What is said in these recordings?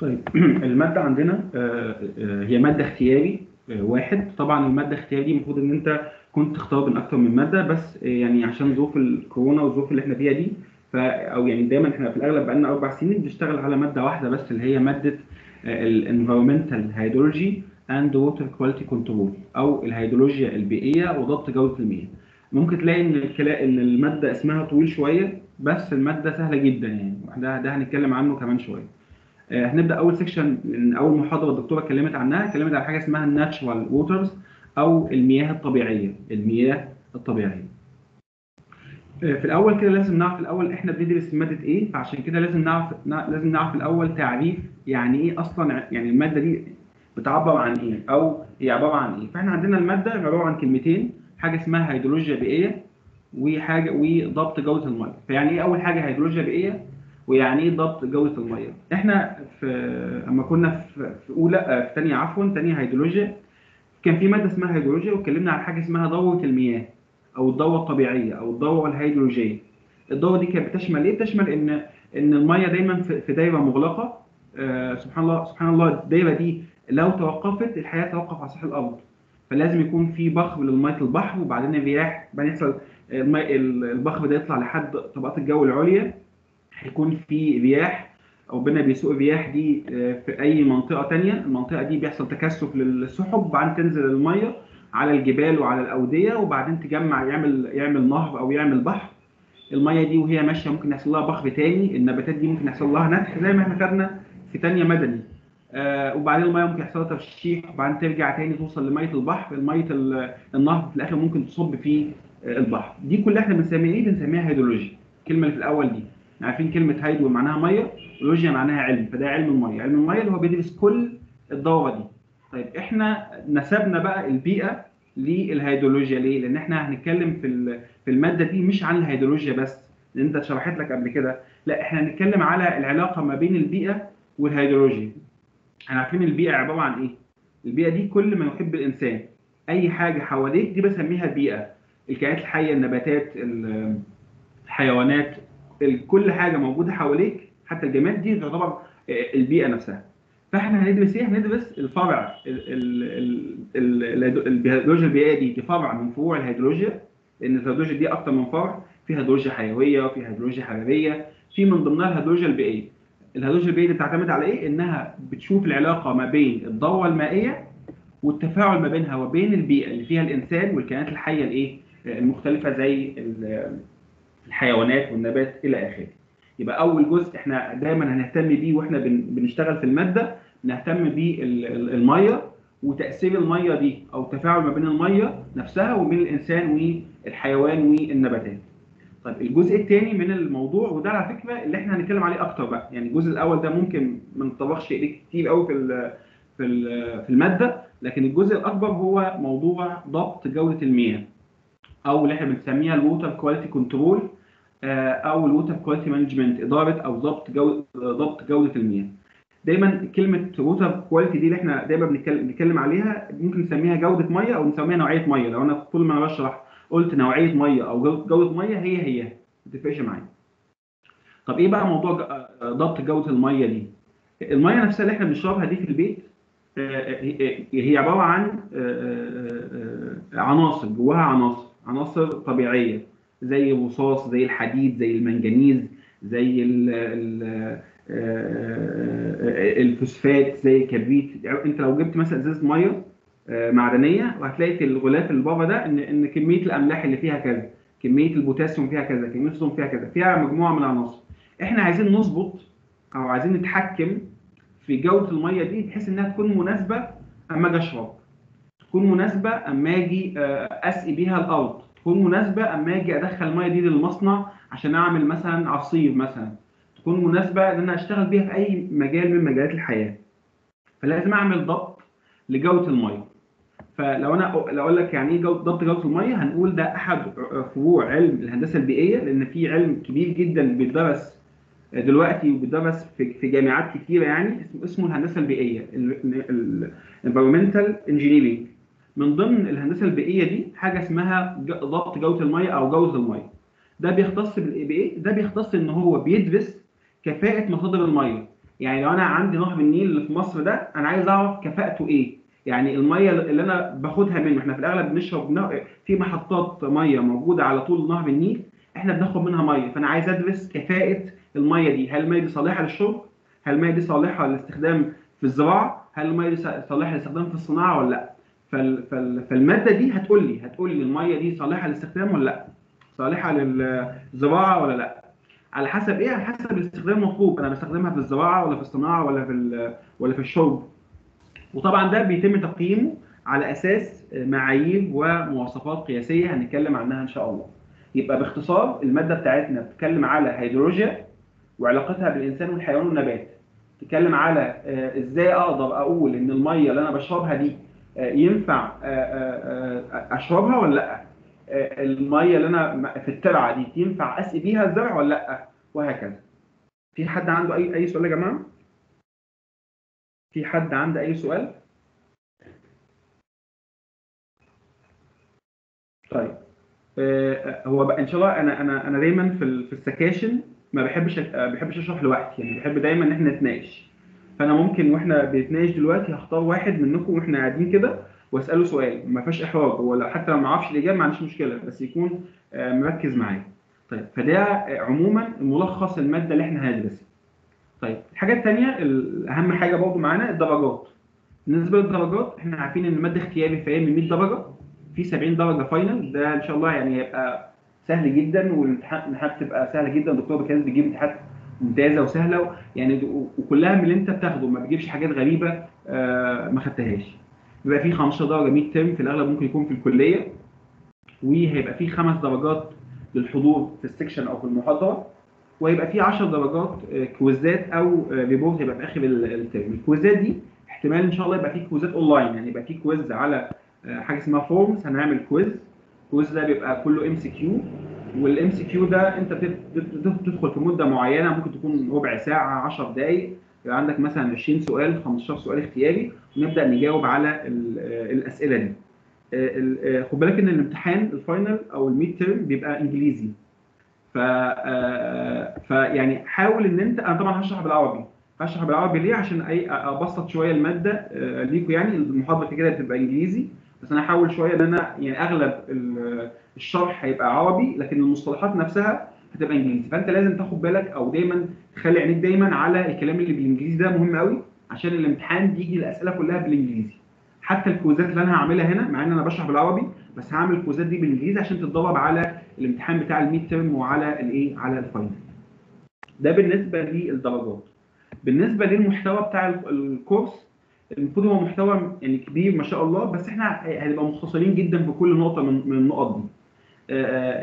طيب المادة عندنا آه، آه، هي مادة اختياري آه، واحد. طبعا المادة اختياري المفروض إن أنت كنت تختار بين أكتر من مادة بس يعني عشان ظروف الكورونا والظروف اللي إحنا فيها دي ف أو يعني دايما إحنا في الأغلب بقالنا أربع سنين بنشتغل على مادة واحدة بس اللي هي مادة ال environmental hydrology and water quality control أو الهيدرولوجيا البيئية وضبط جودة المياه. ممكن تلاقي إن. إن المادة اسمها طويل شوية بس المادة سهلة جدا يعني. ده ده هنتكلم عنه كمان شوية. آه، هنبدأ أول section من أول محاضرة الدكتورة اتكلمت عنها اتكلمت عن حاجة اسمها ال natural waters أو المياه الطبيعية المياه الطبيعية. آه، في الأول كده لازم نعرف الأول إحنا بندرس مادة إيه فعشان كده لازم نعرف نع- لازم نعرف الأول تعريف يعني إيه أصلا يعني المادة دي بتعبر عن إيه أو هي عبارة عن إيه. فإحنا عندنا المادة عبارة عن كلمتين حاجة اسمها هيدرولوجيا بيئية وحاجة وضبط جودة الميه فيعني إيه أول حاجة هيدرولوجيا بيئية؟ ويعني إيه ضبط جوده المية. إحنا في اما كنا في اولى آه، في ثانية عفوا ثانية هيدرولوجيا. كان في مادة اسمها هيدرولوجيا واتكلمنا عن حاجة اسمها دوره المياه أو الدوره الطبيعية أو الدوره الهيدرولوجية. الدوره دي كانت بتشمل إيه؟ بتشمل إن إن المية دايما في دايرة مغلقة. آه سبحان الله سبحان الله الدايرة دي لو توقفت الحياة توقف على سطح الأرض. فلازم يكون في بخر للمية البحر وبعدين الرياح بعدين يحصل المي البخر ده يطلع لحد طبقات الجو العليا. هيكون في رياح ربنا بيسوق الرياح دي آه، في أي منطقة تانية. المنطقة دي بيحصل تكثف للسحب وبعدين تنزل المية على الجبال وعلى الأودية وبعدين تجمع يعمل يعمل نهر أو يعمل بحر. المية دي وهي ماشية ممكن يحصل لها بخر تاني النباتات دي ممكن يحصل لها نتح زي ما إحنا خدنا في تانية مدني. آه وبعدين المية ممكن يحصل لها ترشيح وبعدين ترجع تاني توصل لمية البحر. الميه ال- النهر في الآخر ممكن تصب في آه، البحر. دي كلها إحنا بنسميها إيه؟ بنسميها هيدرولوجيا الكلمة اللي في الأول دي. عارفين كلمة هيدرو معناها مية ولوجيا معناها علم فده علم المية. علم المية اللي هو بيدرس كل الدورة دي. طيب إحنا نسبنا بقى البيئة للهيدرولوجيا ليه؟ لأن إحنا هنتكلم في في المادة دي مش عن الهيدرولوجيا بس. لأن انت شرحت لك قبل كده. لا إحنا هنتكلم على العلاقة ما بين البيئة والهيدرولوجيا. إحنا عارفين البيئة عبارة عن إيه؟ البيئة دي كل ما يحب الإنسان أي حاجة حواليك دي بسميها بيئة. الكائنات الحية النباتات ال- الحيوانات ال- كل حاجة موجودة حواليك حتى الجماد دي تعتبر آه، البيئة نفسها. فإحنا هندرس إيه؟ هندرس الفرع ال- ال- ال- ال- الهيدرولوجيا البيئية دي دي فرع من فروع الهيدرولوجيا لأن الهيدرولوجيا دي أكتر من فرع. في هيدرولوجيا حيوية وفي هيدرولوجيا حرارية في من ضمنها الهيدرولوجيا البيئية. الهيدرولوجيا البيئية دي بتعتمد على إيه؟ إنها بتشوف العلاقة ما بين الضوء المائية والتفاعل ما بينها وبين البيئة اللي فيها الإنسان والكائنات الحية الإيه؟ المختلفة زي الحيوانات والنبات إلى آخره. يبقى أول جزء إحنا دايما هنهتم بيه وإحنا بن- بنشتغل في المادة نهتم بالميه وتأثير المية دي أو التفاعل ما بين المية نفسها وبين الإنسان والحيوان والنباتات. طيب الجزء الثاني من الموضوع وده على فكرة اللي إحنا هنتكلم عليه أكتر بقى. يعني الجزء الأول ده ممكن ما نتطرقش اليه كتير قوي في في في المادة لكن الجزء الأكبر هو موضوع ضبط جودة المياه. أو اللي إحنا بنسميها ال water quality control أو ال water quality management إدارة أو ضبط جوده ضبط جودة المياه. دايما كلمة water quality دي اللي إحنا دايما بنتكلم عليها ممكن نسميها جودة ميه أو نسميها نوعية ميه لو أنا طول ما أنا بشرح قلت نوعية ميه أو جودة ميه هي هي. ما تفرقش معايا طب إيه بقى موضوع آه، ضبط جودة الميه دي؟ الميه نفسها اللي إحنا بنشربها دي في البيت آه، آه، هي عبارة عن آه، آه، آه، عناصر جواها عناصر. عناصر طبيعية زي الرصاص زي الحديد زي المنجنيز زي ال ال الفوسفات زي الكبريت. يعني انت لو جبت مثلا ازازة مية آه، معدنية وهتلاقي في الغلاف اللي ده ان ان كمية الأملاح اللي فيها كذا كمية البوتاسيوم فيها كذا كمية الصوديوم فيها كذا فيها مجموعة من العناصر. إحنا عايزين نظبط أو عايزين نتحكم في جودة المية دي بحيث إنها تكون مناسبة أما أجي أشرب. تكون مناسبة أما أجي آه، أسقي بيها الأرض تكون مناسبة أما أجي أدخل الميه دي للمصنع عشان أعمل مثلا عصير مثلا. تكون مناسبة إن أنا أشتغل بيها في أي مجال من مجالات الحياة. فلازم أعمل ضبط لجودة المية. فلو أنا لو أقول لك يعني إيه ضبط جودة المية هنقول ده أحد فروع علم الهندسة البيئية لأن في علم كبير جدا بيدرس دلوقتي وبيدرس في جامعات كتيرة يعني اسمه الهندسة البيئية environmental engineering. من ضمن الهندسة البيئية دي حاجة اسمها ضبط جودة المية أو جودة المية. ده بيختص بالايه ده بيختص إن هو بيدرس كفاءة مصادر المية. يعني لو أنا عندي نهر النيل اللي في مصر ده أنا عايز أعرف كفاءته إيه. يعني المية اللي أنا باخدها منه إحنا في الأغلب بنشرب في محطات مية موجودة على طول نهر النيل إحنا بناخد منها مية. فأنا عايز أدرس كفاءة المية دي. هل المية دي صالحة للشرب؟ هل المية دي صالحة للاستخدام في الزراعة؟ هل المية دي صالحة للاستخدام في الصناعة ولا لأ؟ فال... فال... فالمادة دي هتقول لي هتقول لي المية دي صالحة للاستخدام ولا لأ؟ صالحة للزراعة ولا لأ؟ على حسب إيه؟ على حسب الاستخدام المطلوب أنا بستخدمها في الزراعة ولا في الصناعة ولا في. ولا في الشرب. وطبعا ده بيتم تقييمه على أساس معايير ومواصفات قياسية هنتكلم عنها إن شاء الله. يبقى باختصار المادة بتاعتنا بتتكلم على هيدروجيا وعلاقتها بالإنسان والحيوان والنبات. تتكلم على آه، إزاي أقدر أقول إن المية اللي أنا بشربها دي ينفع آه، آه، آه، أشربها ولا لأ؟ آه، المية اللي أنا في الترعه دي ينفع أسقي بيها الزرع ولا لأ؟ وهكذا. في حد عنده أي أي سؤال يا جماعة؟ في حد عنده أي سؤال؟ طيب آه، هو بقى إن شاء الله أنا أنا أنا دايما في السكاشن ما بحبش ما بحبش اشرح لوحدي يعني بحب دايما إن إحنا نتناقش. فانا ممكن وإحنا بنتناقش دلوقتي هختار واحد منكم وإحنا قاعدين كده واسأله سؤال. ما فيهاش إحراج. هو حتى لو ما أعرفش الإجابة ما عنديش مشكلة بس يكون آه، مركز معايا. طيب فده آه، عموما ملخص المادة اللي إحنا هندرسها. طيب الحاجة الثانية أهم حاجة برضه معانا الدرجات. بالنسبة للدرجات إحنا عارفين إن الماده اختياري فهي من 100 درجة في 70 درجة فاينل ده إن شاء الله يعني هيبقى سهل جدا والامتحان الامتحانات بتبقى سهله جدا. الدكتور كانت بيجيب امتحانات ممتازة وسهلة يعني وكلها من اللي انت بتاخده ما بيجيبش حاجات غريبة آه، ما خدتهاش. بيبقى في 15 درجه mid term في الأغلب ممكن يكون في الكلية وهيبقى في خمس درجات للحضور في ال section أو في المحاضرة وهيبقى في 10 درجات آه، كويزات أو آه، report هيبقى في آخر ال- الترم. الكويزات دي احتمال إن شاء الله يبقى في كويزات اونلاين يعني يبقى في quiz على آه، حاجة اسمها forms هنعمل quiz ال quiz ده بيبقى كله MCQ وال MCQ ده انت بت- بت- بت- بتدخل في مدة معينة ممكن تكون ربع ساعة 10 دقائق يبقى عندك مثلا 20 سؤال 15 سؤال اختياري ونبدأ نجاوب على ال- الأسئلة دي. آه، آه، خد بالك إن الامتحان ال final أو ال mid term بيبقى إنجليزي. ف آه، فيعني حاول إن أنت أنا طبعا هشرح بالعربي. هشرح بالعربي ليه؟ عشان أي أبسط شوية المادة ليكوا يعني. المحاضرة كده بتبقى إنجليزي. بس أنا هحاول شوية إن أنا يعني أغلب الشرح هيبقى عربي لكن المصطلحات نفسها هتبقى إنجليزي. فأنت لازم تاخد بالك أو دايما تخلي عينيك دايما على الكلام اللي بالإنجليزي ده مهم قوي عشان الامتحان بيجي الأسئلة كلها بالإنجليزي. حتى الكويزات اللي أنا هعملها هنا مع إن أنا بشرح بالعربي بس هعمل الكويزات دي بالإنجليزي عشان تتدرب على الامتحان بتاع ال mid term وعلى الإيه؟ على ال final. ده بالنسبة للدرجات. بالنسبة للمحتوى بتاع ال- ال course المفروض هو محتوى يعني كبير ما شاء الله بس إحنا هنبقى مختصرين جدا في كل نقطة من النقط دي.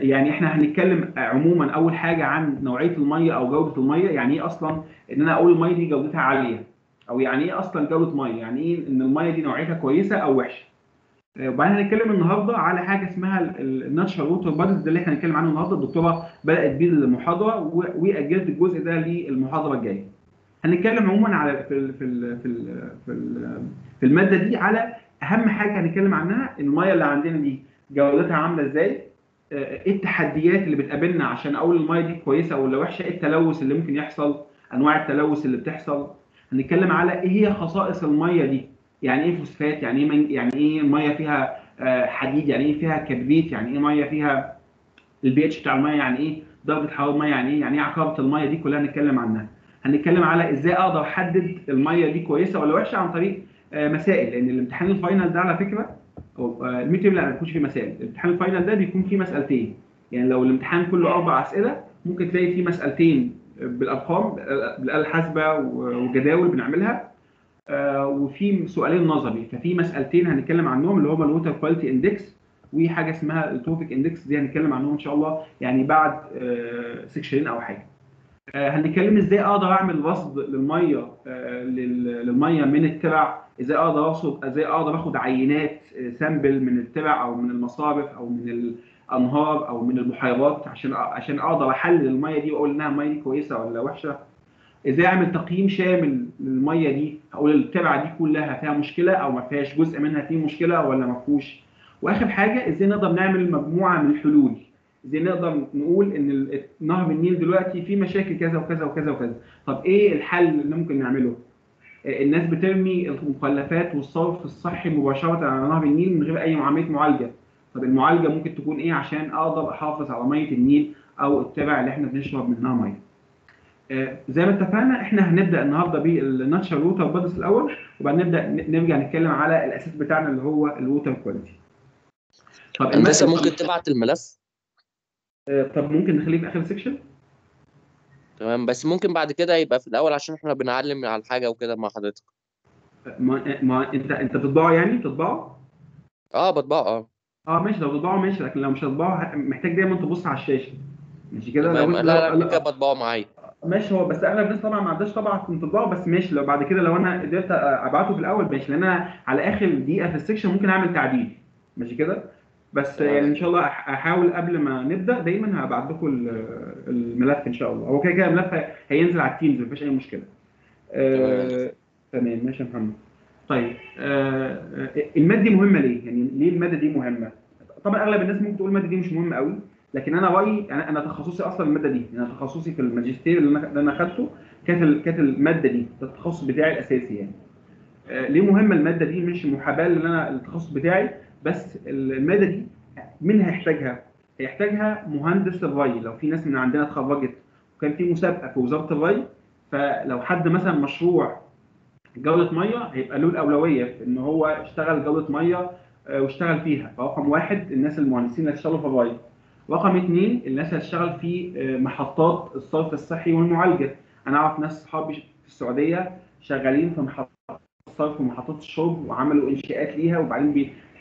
يعني إحنا هنتكلم عموما أول حاجة عن نوعية المية أو جودة المية يعني إيه أصلا إن أنا أقول المية دي جودتها عالية؟ أو يعني إيه أصلا جودة مية؟ يعني إيه إن المية دي نوعيتها كويسة أو وحشة؟ آه، وبعدين هنتكلم النهارده على حاجة اسمها ال natural water bodies ده اللي إحنا هنتكلم عنه النهارده. الدكتورة بدأت بيه المحاضره واجلت الجزء ده للمحاضرة الجاية. هنتكلم عموما على في ال في ال في ال في, ال في المادة دي على أهم حاجة هنتكلم عنها المية اللي عندنا دي جودتها عاملة إزاي؟ آه، إيه التحديات اللي بتقابلنا عشان أقول المية دي كويسة ولا وحشة؟ إيه التلوث اللي ممكن يحصل؟ أنواع التلوث اللي بتحصل؟ هنتكلم على إيه هي خصائص المية دي؟ يعني إيه فوسفات؟ يعني إيه يعني إيه الميه فيها آه، حديد؟ يعني إيه فيها كبريت؟ يعني إيه مية فيها البي اتش بتاع المية؟ يعني إيه درجة حرارة المية؟ يعني إيه؟ يعني إيه عكارة المية دي كلها هنتكلم عنها. هنتكلم على إزاي أقدر أحدد المية دي كويسة ولا وحشة عن طريق مسائل لأن الامتحان ال final ده على فكرة أو آه، ال mid لا ما بيكونش فيه مسائل. الامتحان ال final ده بيكون فيه مسألتين. يعني لو الامتحان كله أربع أسئلة ممكن تلاقي فيه مسألتين بالأرقام بالاله الحاسبه وجداول بنعملها آه، وفي سؤالين نظري. ففي مسألتين هنتكلم عنهم اللي هما ال water quality index وحاجه اسمها ال trophic index دي هنتكلم عنهم إن شاء الله يعني بعد آه، سكشنين أو حاجة. آه، هنتكلم إزاي أقدر أعمل رصد للمية آه، لل- للمية من الترع إزاي أقدر ارصد إزاي أقدر آخد عينات آه، sample من الترع أو من المصارف أو من الأنهار أو من البحيرات عشان عشان أقدر أحلل المية دي وأقول إنها دي كويسة ولا وحشة؟ إزاي أعمل تقييم شامل للمية دي أقول الترعه دي كلها فيها مشكلة أو ما فيهاش جزء منها فيه مشكلة ولا ما فيهوش؟ وآخر حاجة إزاي نقدر نعمل مجموعة من الحلول؟ إزاي نقدر نقول إن نهر النيل دلوقتي فيه مشاكل كذا وكذا وكذا وكذا. طب إيه الحل اللي ممكن نعمله؟ آه، الناس بترمي المخلفات والصرف الصحي مباشرة على نهر النيل من غير أي عمليه معالجة. طب المعالجة ممكن تكون إيه عشان أقدر أحافظ على مية النيل أو الترع اللي إحنا بنشرب منها مية؟ آه، زي ما اتفقنا إحنا هنبدأ النهارده بال natural water bodies الأول وبعدين نبدأ نرجع نتكلم على الأساس بتاعنا اللي هو ال water quality. طب الم- ممكن تبعت الملف؟ طب ممكن نخليه في آخر section تمام بس ممكن بعد كده يبقى في الأول عشان إحنا بنعلم على الحاجة وكده مع حضرتك. ما, ما أنت أنت بتطبعه يعني؟ بتطبعه آه بطبعه آه. آه ماشي لو بتطبعه ماشي لكن لو مش هتطبعه محتاج دايما تبص على الشاشة. ماشي كده؟ لو لا لا لو- كده بطبعه معايا. ماشي هو بس أغلب الناس طبعا ما عندهاش طبعا تطبعه بس ماشي لو بعد كده لو أنا قدرت أبعته في الأول ماشي لأن أنا على آخر دقيقة في ال section ممكن أعمل تعديل. ماشي كده؟ بس تمام. يعني إن شاء الله أحاول قبل ما نبدأ دايما هبعت لكم ال- الملف إن شاء الله. هو كده كده الملف هي- هينزل على ال Teams مفيش أي مشكلة. آه، تمام. ماشي يا محمد. طيب آه، آه، المادة دي مهمة ليه؟ يعني ليه المادة دي مهمة؟ طبعا أغلب الناس ممكن تقول المادة دي مش مهمة قوي لكن أنا رأيي أنا أنا تخصصي أصلا المادة دي. أنا تخصصي في الماجستير اللي أنا اخدته كانت كانت المادة دي ده التخصص بتاعي الأساسي يعني. آه، ليه مهمة المادة دي؟ مش محاباة اللي أنا التخصص بتاعي بس ال- المادة دي مين هيحتاجها؟ هيحتاجها مهندس الري. لو في ناس من عندنا اتخرجت وكان في مسابقة في وزارة الري فلو حد مثلا مشروع جوده مية هيبقى له الأولوية في إن هو اشتغل جوده مية آه، واشتغل فيها. فرقم واحد الناس المهندسين اللي هيشتغلوا في الري. رقم اثنين الناس اللي هتشتغل في آه، محطات الصرف الصحي والمعالجة. أنا أعرف ناس صحابي في السعودية شغالين في محطات الصرف ومحطات الشرب وعملوا إنشاءات ليها وبعدين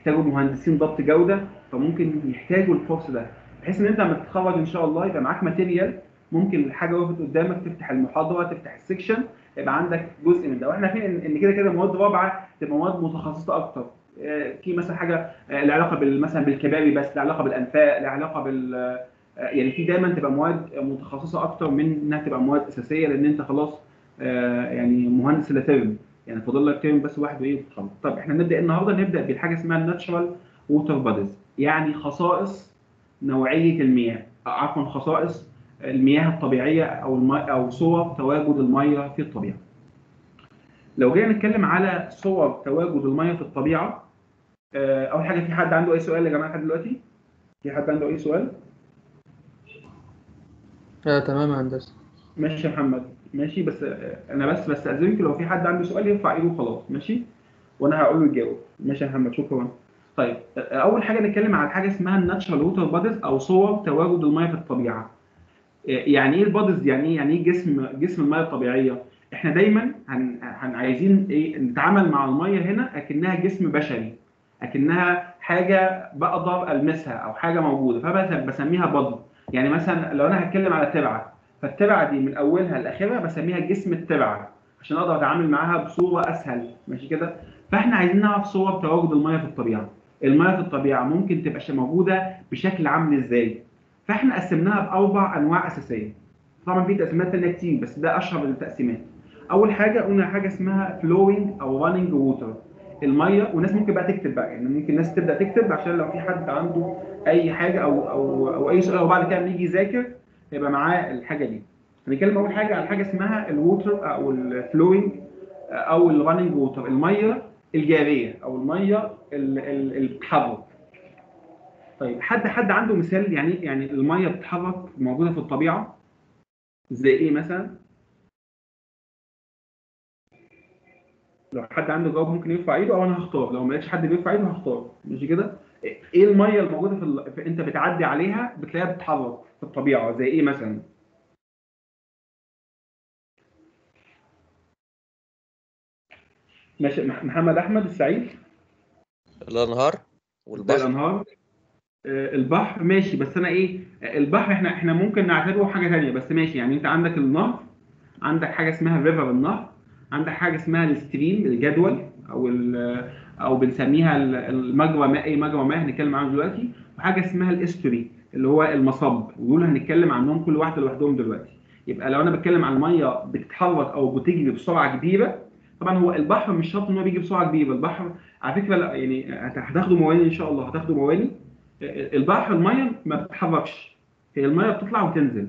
بيحتاجوا مهندسين ضبط جودة فممكن يحتاجوا الكورس ده. بحيث إن أنت لما تتخرج إن شاء الله يبقى معاك material ممكن الحاجة وقفت قدامك تفتح المحاضرة تفتح ال section يبقى عندك جزء من ده. وإحنا عارفين إن كده كده مواد رابعة تبقى مواد متخصصة أكتر. آه، في مثلا حاجة آه، لها علاقة مثلا بالكباري بس لها علاقة بالأنفاق لها علاقة بال آه، يعني في دايما تبقى مواد متخصصة أكتر من إنها تبقى مواد أساسية لأن أنت خلاص يعني مهندس لا ترم يعني فاضل لك ترم بس واحد وايه وتتخرج طب إحنا نبدأ النهارده نبدأ بالحاجة اسمها ال natural water bodies يعني خصائص نوعية المياه. عفوا خصائص المياه الطبيعية أو الماء أو صور تواجد الميه في الطبيعة. لو جينا نتكلم على صور تواجد الميه في الطبيعة آه، أول حاجة في حد عنده أي سؤال يا جماعة لحد دلوقتي؟ في حد عنده أي سؤال؟ آه تمام يا هندسة. ماشي يا محمد. ماشي بس أنا بس بستأذنك لو في حد عنده سؤال يرفع إيده وخلاص ماشي؟ وأنا هقول له يجاوب ماشي يا محمد شكرا. طيب أول حاجة نتكلم على حاجة اسمها ال natural water bodies أو صور تواجد المية في الطبيعة. يعني إيه ال bodies يعني إيه؟ يعني إيه جسم جسم المية الطبيعية؟ إحنا دايما هن, هن عايزين إيه؟ نتعامل مع المية هنا أكنها جسم بشري أكنها حاجة بقدر ألمسها أو حاجة موجودة فبسميها body يعني مثلا لو أنا هتكلم على ترعة فالترعه دي من أولها لآخرها بسميها جسم الترعة عشان أقدر أتعامل معاها بصورة أسهل. ماشي كده؟ فإحنا عايزين نعرف صور تواجد المية في الطبيعة. المية في الطبيعة ممكن تبقى موجودة بشكل عامل إزاي؟ فإحنا قسمناها بأربع أنواع أساسية. طبعا في تقسيمات تانية كتير بس ده أشهر التقسيمات. أول حاجة قلنا حاجة اسمها flowing أو running water. المية والناس ممكن بقى تكتب بقى يعني ممكن الناس تبدأ تكتب عشان لو في حد عنده أي حاجة أو أو أو أي سؤال وبعد كده يجي يذاكر يبقى معاه الحاجة دي. هنتكلم أول حاجة عن حاجة اسمها ال water أو ال flowing أو ال running water المية الجارية أو المية ال- ال- اللي بتتحرك. طيب حد حد عنده مثال يعني يعني المية بتتحرك موجودة في الطبيعة؟ زي إيه مثلا؟ لو حد عنده جواب ممكن يرفع إيده أو أنا هختار. لو ما لقيتش حد بيرفع إيده هختار. ماشي كده؟ إيه المية الموجودة في, ال... في انت بتعدي عليها بتلاقيها بتتحرك في الطبيعة زي إيه مثلا؟ ماشي مح- محمد أحمد السعيد. الأنهار والبحر. الأنهار. آه، البحر ماشي بس أنا إيه البحر إحنا إحنا ممكن نعتبره حاجة ثانية بس ماشي يعني أنت عندك النهر عندك حاجة اسمها ريفر النهر عندك حاجة اسمها الستريم الجدول أو ال- أو بنسميها ال- المجرى ماء أي مجرى ماء هنتكلم عنه دلوقتي وحاجة اسمها الإستوري اللي هو المصب. ودول هنتكلم عنهم كل واحدة لوحدهم دلوقتي. يبقى لو أنا بتكلم عن المية بتتحرك أو بتجري بسرعة كبيرة طبعا هو البحر مش شرط إن هو بيجي بسرعة كبيرة. البحر على فكرة لا يعني هت- هتاخدوا مواني إن شاء الله هتاخدوا مواني البحر المية ما بتتحركش. هي المية بتطلع وتنزل.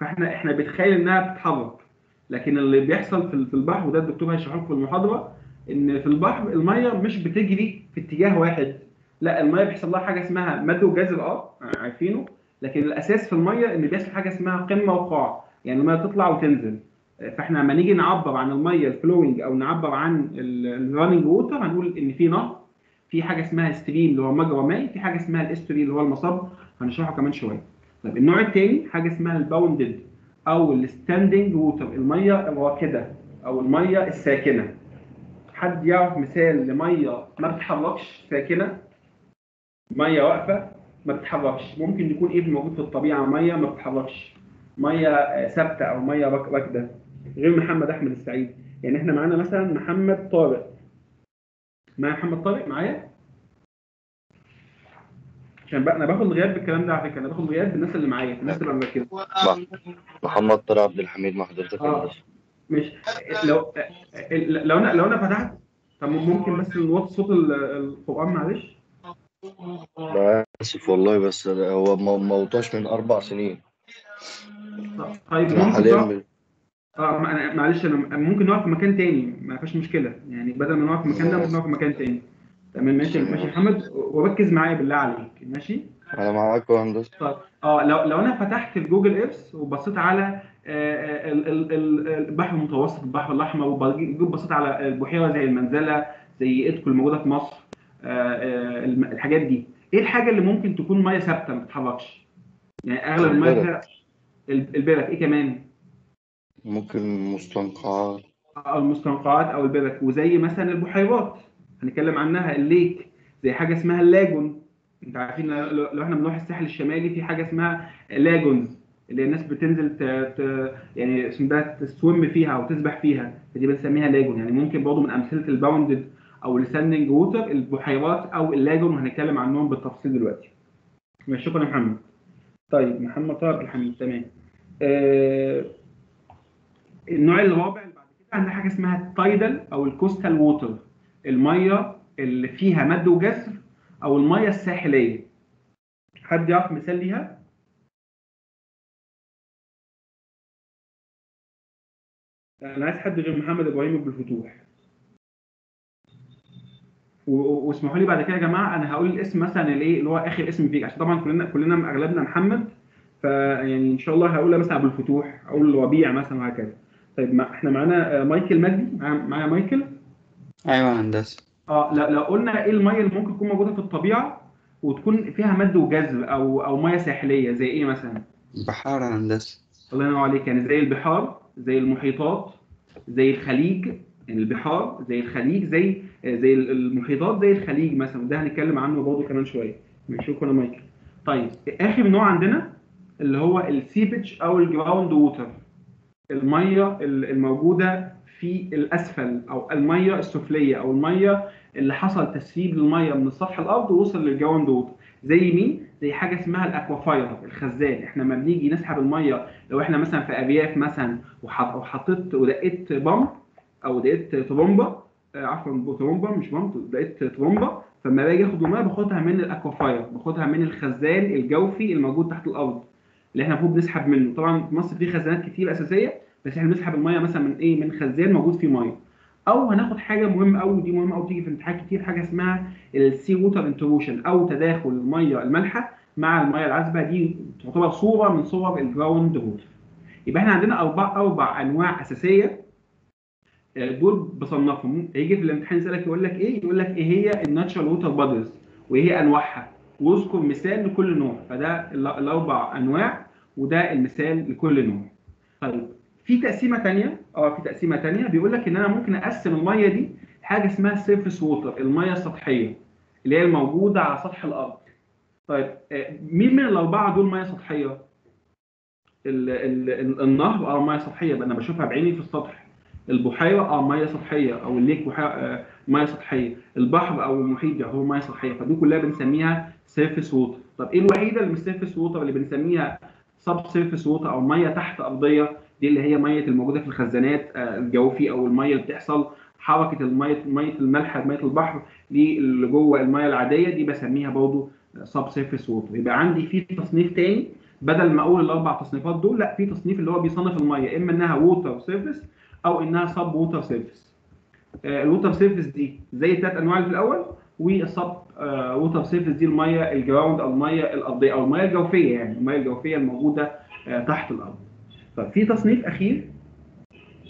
فإحنا إحنا بنتخيل إنها بتتحرك. لكن اللي بيحصل في البحر وده الدكتور هيشرح لكم في المحاضرة إن في البحر المية مش بتجري في اتجاه واحد. لا المية بيحصل لها حاجة اسمها مد وجزر آه عارفينه. لكن الأساس في المية إن بيحصل حاجة اسمها قمة وقاع. يعني المية تطلع وتنزل. فإحنا لما نيجي نعبر عن المية ال flowing أو نعبر عن ال running water هنقول إن في نهر في حاجة اسمها stream اللي هو مجرى مائي في حاجة اسمها ال estuary اللي هو المصب. هنشرحه كمان شوية. طيب النوع الثاني حاجة اسمها ال ponded أو ال standing water المية الراكده أو المية الساكنة. حد يعرف مثال لمية ما بتتحركش؟ ساكنه مية واقفة ما بتتحركش. ممكن يكون إيه موجود في الطبيعة مية ما بتتحركش. مية ثابتة أو مية راكدة. غير محمد أحمد السعيد. يعني إحنا معانا مثلا محمد طارق. معايا محمد طارق؟ معايا؟ عشان بقى أنا باخد غياب بالكلام ده على فكرة. أنا باخد غياب بالناس اللي معايا الناس اللي مركزة. محمد طارق عبد الحميد مع حضرتك آه مش لو لو أنا لو أنا فتحت طب ممكن بس نوطي صوت القران معلش. لا اسف والله بس هو موطاش من أربع سنين. طيب أنا ممكن آه معلش أنا ممكن نقف في مكان تاني ما فيش مشكلة. يعني بدل ما نقف في مكان ده ممكن نقف في مكان تاني. تمام ماشي ماشي. محمد وركز معايا بالله عليك. ماشي؟ أنا معاك يا هندسة. طيب. آه لو لو أنا فتحت الجوجل ايرث وبصيت على آه، آه، ال- ال- ال- البحر المتوسط البحر الأحمر. وجيت بصيت على البحيرة زي المنزلة زي ادكو الموجوده في مصر. آه، الحاجات دي. إيه الحاجة اللي ممكن تكون مية ثابتة ما بتتحركش يعني أغلب المية البرك. إيه كمان؟ ممكن مستنقعات. أو المستنقعات أو البرك وزي مثلا البحيرات. هنتكلم عنها. ال lake. زي حاجة اسمها ال lagoon. أنت عارفين لو لو إحنا بنروح الساحل الشمالي في حاجة اسمها lagoons. اللي الناس بتنزل ت... ت... يعني اسمه ده ت swim فيها أو تسبح فيها فدي بنسميها lagoon يعني ممكن برضه من أمثلة ال ponded أو ال standing water البحيرات أو ال lagoon وهنتكلم عنهم بالتفصيل دلوقتي. ماشي شكرا يا محمد. طيب محمد طارق الحميد تمام. آه... النوع الرابع اللي بعد كده عندنا حاجة اسمها ال tidal أو ال coastal water. المية اللي فيها مد وجزر أو المية الساحلية. حد يعرف مثال ليها؟ أنا عايز حد غير محمد إبراهيم أبو الفتوح واسمحوا لي بعد كده يا جماعة أنا هقول الاسم مثلا الايه اللي هو آخر اسم فيك عشان طبعا كلنا كلنا أغلبنا محمد. فيعني إن شاء الله هقول مثلا ابو الفتوح أقول ربيع مثلا وهكذا. طيب ما إحنا معانا آه، مايكل مجدي؟ معايا مايكل؟ أيوه هندسة. آه لو لو قلنا إيه المية اللي ممكن تكون موجودة في الطبيعة وتكون فيها مد وجزر أو أو مية ساحلية زي إيه مثلا؟ بحار هندسة. الله ينور عليك يعني زي البحار. زي المحيطات زي الخليج يعني البحار زي الخليج زي زي المحيطات زي الخليج مثلا. وده هنتكلم عنه برضه كمان شوية. شكرا يا مايكل. طيب آخر نوع عندنا اللي هو ال seepage أو ال ground water المية الموجودة في الأسفل أو المية السفلية أو المية اللي حصل تسريب للمية من سطح الأرض ووصل لل ground water زي مين؟ زي حاجة اسمها ال aquifer الخزان. إحنا لما بنيجي نسحب المية لو إحنا مثلا في أرياف مثلا وحط- وحطيت ودقيت pump أو دقيت ترومبه آه، عفوا ترومبه مش pump دقيت ترومبه فلما باجي آخد المية باخدها من ال aquifer باخدها من الخزان الجوفي الموجود تحت الأرض اللي إحنا المفروض نسحب منه. طبعا في مصر في خزانات كتير أساسية بس إحنا بنسحب المية مثلا من إيه؟ من خزان موجود فيه مية. أو هناخد حاجة مهمة قوي ودي مهمة قوي بتيجي في امتحان كتير حاجة اسمها ال sea water intrusion أو تداخل المية المالحه مع المية العذبة. دي تعتبر صورة من صور ال ground water يبقى إحنا عندنا أربع أربع أنواع أساسية آه، دول بصنفهم. يجي في الامتحان يسألك يقول لك إيه؟ يقول لك إيه هي ال natural water bodies وإيه هي أنواعها؟ واذكر مثال لكل نوع. فده ال- الأربع أنواع وده المثال لكل نوع. طيب في تقسيمة ثانية آه في تقسيمة ثانية بيقول لك إن أنا ممكن أقسم المية دي حاجة اسمها surface water المية السطحية اللي هي الموجودة على سطح الأرض. طيب آه، مين من الأربعة دول مية سطحية؟ ال ال ال النهر آه مية سطحية. أنا بشوفها بعيني في السطح. البحيرة آه مية سطحية أو ال lake آه مية سطحية. البحر أو المحيط هو مية سطحية. فدي كلها بنسميها surface water طب إيه الوحيدة اللي مش surface water اللي بنسميها sub surface water أو مية تحت أرضية؟ دي اللي هي مية الموجودة في الخزانات آه، الجوفي أو المية اللي بتحصل حركة المية مية الملح مية البحر دي اللي جوه المية العادية دي بسميها برضه sub surface water يبقى عندي في تصنيف تاني بدل ما أقول الأربع تصنيفات دول لأ في تصنيف اللي هو بيصنف المية إما إنها water surface أو إنها sub water surface ال water surface دي زي الثلاث أنواع اللي في الأول وال sub water surface دي المية ال ground أو المية الأرضية أو المية الجوفية يعني المية الجوفية الموجودة آه، تحت الأرض. طب في تصنيف أخير؟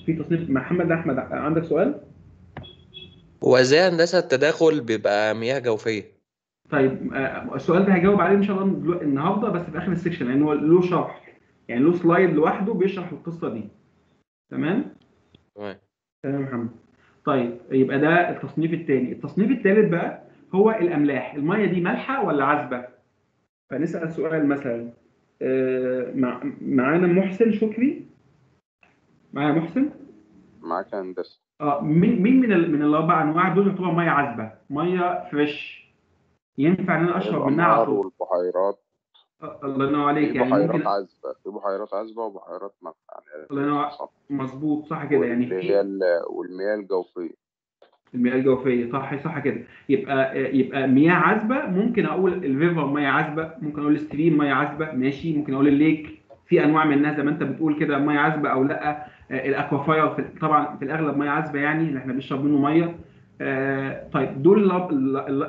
في تصنيف محمد أحمد عندك سؤال؟ هو إزاي هندسة التداخل بيبقى مياه جوفية؟ طيب آه، السؤال ده هجاوب عليه إن شاء الله النهارده بس في آخر ال section لأن هو له شرح. يعني له slide لوحده بيشرح القصة دي. تمام؟ تمام. تمام يا محمد. طيب يبقى ده التصنيف الثاني التصنيف الثالث بقى هو الأملاح. المية دي مالحة ولا عذبة؟ فنسأل سؤال مثلا. مع معانا محسن شكري؟ معايا محسن؟ معاك يا هندسة. آه مين مين من ال- من الأربع أنواع دول يعتبر مية عذبة؟ مية fresh ينفع إن أنا أشرب منها على طول؟ والبحيرات. آه، الله ينور عليك. يعني بحيرات ممكن عذبة في بحيرات عذبة وبحيرات مالحة يعني الله ينور. مظبوط صح كده يعني. ال- والمياه الجوفية. المياه الجوفية. صح صح كده. يبقى يبقى مياه عذبة ممكن أقول ال river ميه عذبة ممكن أقول ال stream ميه عذبة ماشي. ممكن أقول ال lake في أنواع منها زي ما أنت بتقول كده ميه عذبة أو لأ. ال aquifer طبعا في الأغلب ميه عذبة يعني اللي إحنا بنشرب منه مية. آه، طيب دول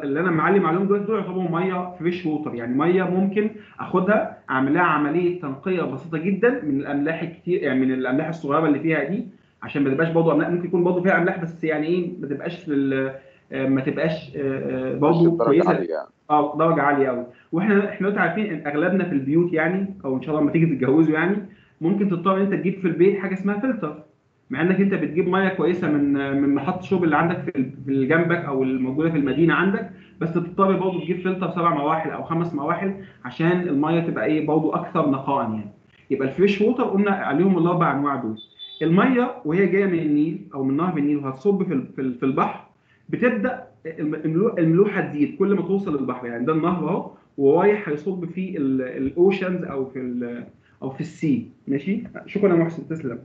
اللي أنا معلم عليهم دول دول يعتبروا ميه fresh water يعني ميه ممكن أخدها أعمل لها عملية تنقية بسيطة جدا من الأملاح الكتير يعني من الأملاح الصغيرة اللي فيها دي عشان ما تبقاش برضه املاح ممكن يكون برضه فيها املاح بس يعني إيه ما تبقاش في آه، ما تبقاش آه، آه، برضه كويسة. يعني. آه درجة عالية قوي وإحنا إحنا دلوقتي عارفين إن أغلبنا في البيوت يعني أو إن شاء الله لما تيجي تتجوزوا يعني ممكن تضطر إن أنت تجيب في البيت حاجة اسمها فلتر. مع إنك أنت بتجيب مية كويسة من من محطة شرب اللي عندك في جنبك أو الموجودة في المدينة عندك بس تضطر برضه تجيب فلتر سبع مراحل أو خمس مراحل عشان المية تبقى إيه برضه أكثر نقاء يعني. يبقى ال fresh water قلنا عليهم الأربع أنواع دول. المية وهي جاية من النيل أو من نهر النيل وهتصب في في ال- في البحر بتبدأ الم- الملو- الملوحة تزيد كل ما توصل للبحر. يعني ده النهر أهو ورايح هيصب في ال oceans أو في أو في ال sea ماشي؟ شكرا يا محسن تسلم.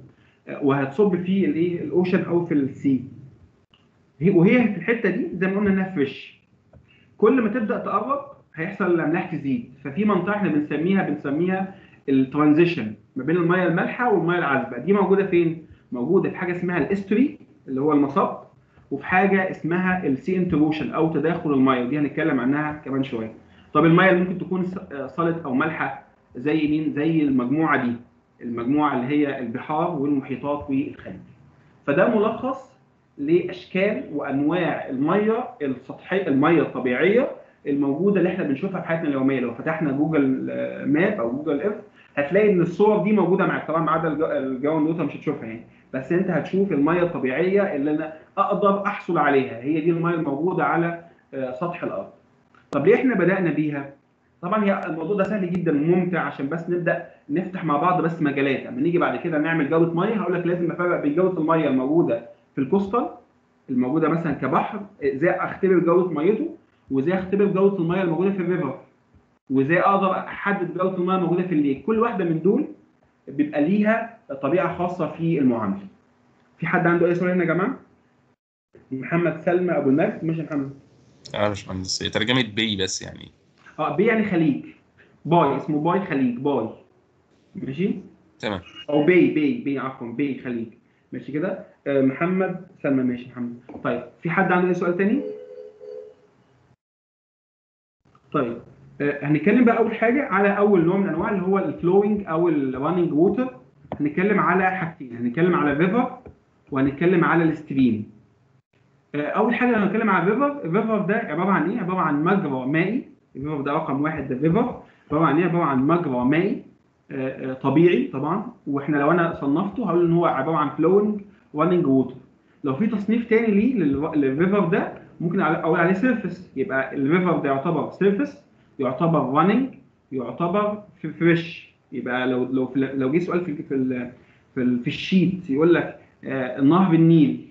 وهتصب في الايه ال ocean أو في ال sea هي- وهي في الحتة دي زي ما قلنا إنها fresh كل ما تبدأ تقرب هيحصل الاملاح تزيد. ففي منطقة إحنا بنسميها بنسميها ال transition ما بين الميه المالحة والميه العذبة. دي موجودة فين؟ موجودة في حاجة اسمها ال estuary اللي هو المصب وفي حاجة اسمها ال sea intrusion أو تداخل الميه ودي هنتكلم عنها كمان شوية. طب الميه اللي ممكن تكون salt أو مالحة زي مين؟ زي المجموعة دي المجموعة اللي هي البحار والمحيطات والخليج. فده ملخص لأشكال وأنواع الميه السطحية الميه الطبيعية الموجودة اللي إحنا بنشوفها في حياتنا اليومية. لو فتحنا جوجل آه، map أو جوجل إيرث هتلاقي إن الصور دي موجودة طبعا ما عدا الج- ال ground water مش هتشوفها يعني. بس أنت هتشوف المية الطبيعية اللي أنا أقدر أحصل عليها. هي دي المية الموجودة على آه، سطح الأرض. طب ليه إحنا بدأنا بيها؟ طبعا هي الموضوع ده سهل جدا وممتع عشان بس نبدأ نفتح مع بعض بس مجالات. اما نيجي بعد كده نعمل جودة مية هقول لك لازم أفرق بين جودة المية الموجودة في ال coastal الموجودة مثلا كبحر إزاي أختبر جودة ميته وإزاي أختبر جودة المية الموجودة في ال river. وازاي أقدر أحدد جودة الميه الموجوده في ال lake كل واحدة من دول بيبقى ليها طبيعة خاصة في المعاملة. في حد عنده أي سؤال هنا يا جماعة؟ محمد سلمى أبو المجد ماشي يا محمد. آه يا باشمهندس هي ترجمة bay بس يعني. آه bay يعني خليج. bay. اسمه bay خليج. bay. ماشي؟ تمام. أو bay bay bay عفوا. bay خليج. ماشي كده؟ آه محمد سلمى. ماشي محمد. طيب في حد عنده أي سؤال تاني؟ طيب. هنتكلم بقى أول حاجة على أول نوع من أنواع اللي هو ال flowing أو ال running water هنتكلم على حاجتين هنتكلم على ال river وهنتكلم على ال stream آه أول حاجة هنتكلم على ال river ال river ده عبارة عن إيه؟ عبارة عن مجرى مائي. ال river ده رقم واحد ده ال river عبارة عن إيه؟ عبارة عن مجرى مائي آه، آه، طبيعي طبعا. وإحنا لو أنا صنفته هقول إن هو عبارة عن flowing running water لو في تصنيف تاني ليه للر- لل river ده ممكن أقول عليه surface يبقى ال river ده يعتبر surface يعتبر running يعتبر fresh يبقى لو لو لو جه سؤال في في في, في ال sheet يقول لك آه، نهر النيل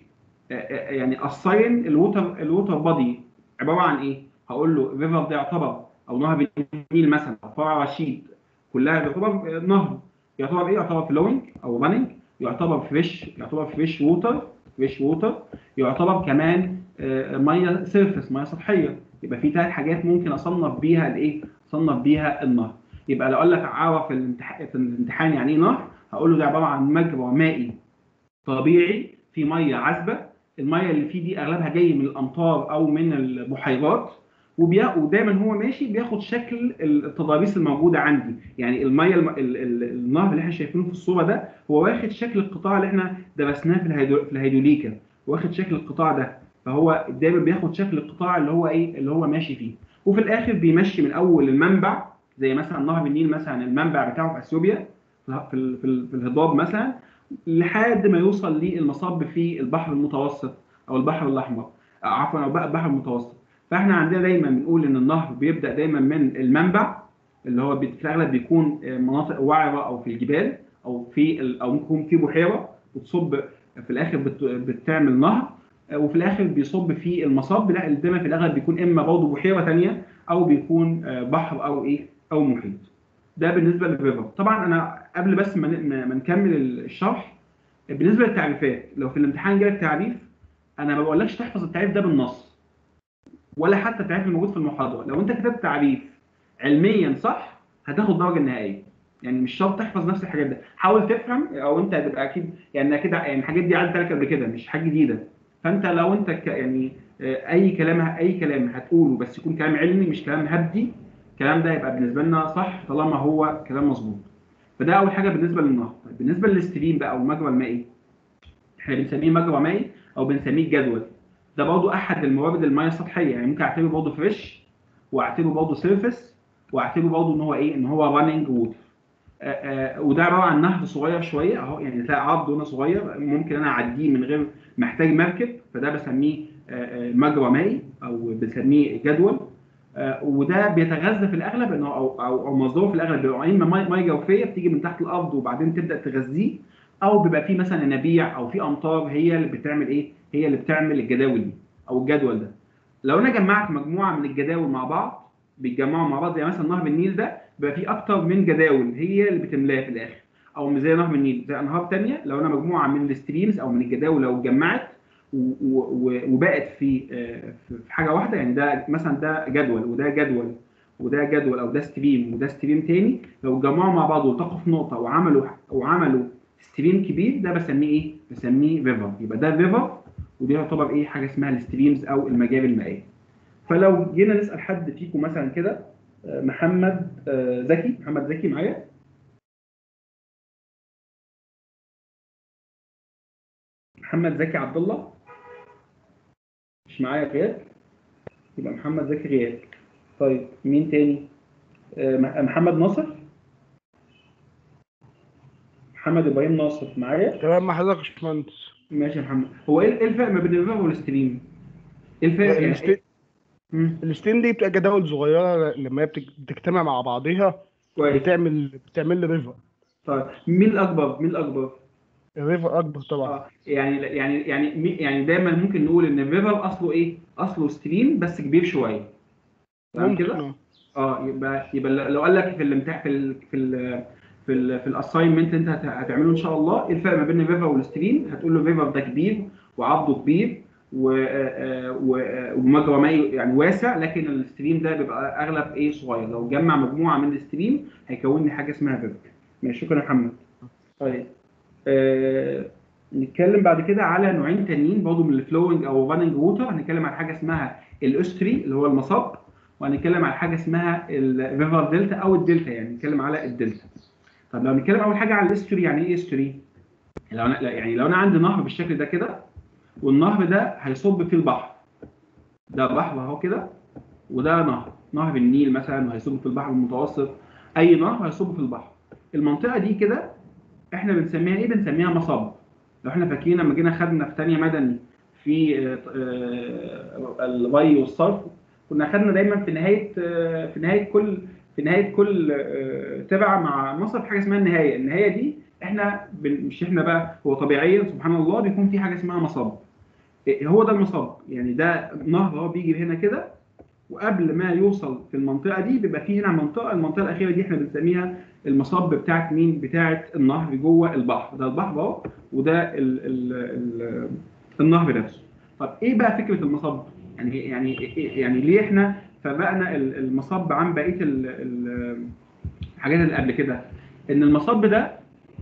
آه، آه، يعني الصين ال water ال water body عبارة عن إيه؟ هقول له ال river ده يعتبر أو نهر النيل مثلا أو فرع رشيد كلها يعتبر نهر. يعتبر إيه؟ يعتبر flowing أو running يعتبر fresh يعتبر fresh water fresh water يعتبر كمان آه، مية surface مية سطحية. يبقى في ثلاث حاجات ممكن أصنف بيها الإيه؟ أصنف بيها النهر. يبقى لو قال لك عرف في الامتحان يعني إيه نهر هقول له ده عبارة عن مجرى مائي طبيعي في مية عذبة. المية اللي فيه دي أغلبها جاي من الأمطار أو من البحيرات ودايما هو ماشي بياخد شكل التضاريس الموجودة عندي. يعني المية الم... ال... ال... النهر اللي إحنا شايفينه في الصورة ده هو واخد شكل القطاع اللي إحنا درسناه في الهيدروليكا. واخد شكل القطاع ده. فهو دايما بياخد شكل القطاع اللي هو إيه اللي هو ماشي فيه وفي الآخر بيمشي من أول المنبع زي مثلا نهر النيل مثلا المنبع بتاعه في أثيوبيا في. في. في الهضاب مثلا لحد ما يوصل للمصب في البحر المتوسط أو البحر الأحمر عفوا أو بقى البحر المتوسط فإحنا عندنا دايما بنقول إن النهر بيبدأ دايما من المنبع اللي هو في الأغلب بيكون مناطق وعرة أو في الجبال أو في أو ممكن في بحيرة بتصب في الآخر بت- بتعمل نهر وفي الآخر بيصب في المصب لا دايما في الأغلب بيكون إما برضه بحيرة ثانية أو بيكون بحر أو إيه أو محيط. ده بالنسبة للريفر طبعا أنا قبل بس ما نكمل الشرح بالنسبة للتعريفات لو في الامتحان جالك تعريف أنا ما بقولكش تحفظ التعريف ده بالنص ولا حتى التعريف الموجود في المحاضرة. لو أنت كتبت تعريف علميا صح هتاخد الدرجه النهائية. يعني مش شرط تحفظ نفس الحاجات ده. حاول تفهم أو أنت هتبقى أكيد يعني أكيد يعني الحاجات دي عدت عليك قبل كده مش حاجة جديدة. فانت لو انت يعني آه، أي كلام أي كلام هتقوله بس يكون كلام علمي مش كلام هبدي الكلام ده هيبقى بالنسبة لنا صح طالما هو كلام مظبوط. فده أول حاجة بالنسبة للنهر طيب بالنسبة للستريم بقى أو المجرى المائي إحنا بنسميه مجرى مائي أو بنسميه جدول. ده برضه أحد الموارد المائيه السطحية. يعني ممكن أعتبره برضه fresh وأعتبره برضه surface وأعتبره برضه إن هو إيه؟ إن هو running water وده عباره عن نهر صغير شوية أهو يعني تلاقي عرض هنا صغير ممكن أنا أعديه من غير محتاج مركب فده بسميه آه، آه، مجرى مائي أو بنسميه جدول آه، وده بيتغذى في الأغلب إنه أو أو, أو مصدره في الأغلب بيبقى اما مية جوفية بتيجي من تحت الأرض وبعدين تبدأ تغذيه أو بيبقى فيه مثلا ينابيع أو في أمطار هي اللي بتعمل إيه؟ هي اللي بتعمل الجداول دي أو الجدول ده. لو أنا جمعت مجموعة من الجداول مع بعض بيتجمعوا مع بعض زي مثلا نهر النيل ده بيبقى فيه أكتر من جداول هي اللي بتملاه في الآخر أو زي نهر النيل زي أنهار تانية لو أنا مجموعة من ال streams أو من الجداول لو اتجمعت وبقت في آه، في في حاجة واحدة يعني ده مثلا ده جدول وده جدول وده جدول أو ده stream وده stream تاني لو اتجمعوا مع بعض والتقوا في نقطة وعملوا وعملوا stream كبير ده بسميه إيه؟ بسميه river يبقى ده river ودي يعتبر إيه حاجة اسمها ال streams أو المجاري المائية. فلو جينا نسأل حد فيكم مثلا كده محمد آه، زكي. محمد زكي معايا؟ محمد زكي عبد الله مش معايا غياب يبقى محمد زكي غياب طيب مين تاني؟ آه، مح- محمد ناصر. محمد إبراهيم ناصر معايا؟ تمام مع حضرتك يا باشمهندس. ماشي يا محمد. هو إيه إيه الفرق ما بين ال river وال stream إيه الفرق يعني؟ ال streams دي بتبقى جداول صغيرة لما هي بتجتمع مع بعضيها كويس. بتعمل بتعمل لي river طيب مين الأكبر؟ مين الأكبر؟ ال river أكبر طبعا. آه يعني يعني يعني يعني دايما ممكن نقول إن ال river أصله إيه؟ أصله stream بس كبير شوية. تمام كده؟ آه. آه يبقى يبقى لو قال لك في الامتحان في ال في ال في ال في ال assignment أنت هت- هتعمله إن شاء الله إيه الفرق ما بين ال river وال stream؟ هتقول له ال river ده كبير وعرضه كبير آه، آه، ومجرى مائي يعني واسع لكن ال stream ده بيبقى اغلب إيه صغير. لو جمع مجموعة من ال stream هيكون لي حاجة اسمها river ماشي شكرا يا محمد. طيب آه نتكلم بعد كده على نوعين تانيين برضه من ال flowing أو running water هنتكلم على حاجة اسمها ال estuary اللي هو المصب وهنتكلم على حاجة اسمها ال river delta أو الدلتا يعني نتكلم على الدلتا. طب لو نتكلم أول حاجة على ال estuary يعني إيه estuary لو لا، يعني لو أنا عندي نهر بالشكل ده كده والنهر ده هيصب في البحر. ده بحر اهو كده وده نهر. نهر النيل مثلا وهيصب في البحر المتوسط. أي نهر هيصب في البحر. المنطقة دي كده إحنا بنسميها إيه؟ بنسميها مصب. لو إحنا فاكرين لما جينا خدنا في ثانية مدني في آه، الري والصرف كنا خدنا دايما في نهاية آه، في نهاية كل في نهاية كل آه، تبع مع مصرف حاجة اسمها النهاية. النهاية دي إحنا مش إحنا بقى هو طبيعيا سبحان الله بيكون في حاجة اسمها مصب. هو ده المصب يعني ده نهر هو بيجي هنا كده وقبل ما يوصل في المنطقة دي بيبقى في هنا منطقة المنطقة الأخيرة دي إحنا بنسميها المصب بتاعت مين؟ بتاعت النهر جوه البحر. ده البحر اهو وده ال ال ال النهر نفسه. طب إيه بقى فكرة المصب يعني يعني إيه- يعني ليه إحنا فرقنا ال- المصب عن بقية ال ال الحاجات اللي قبل كده؟ إن المصب ده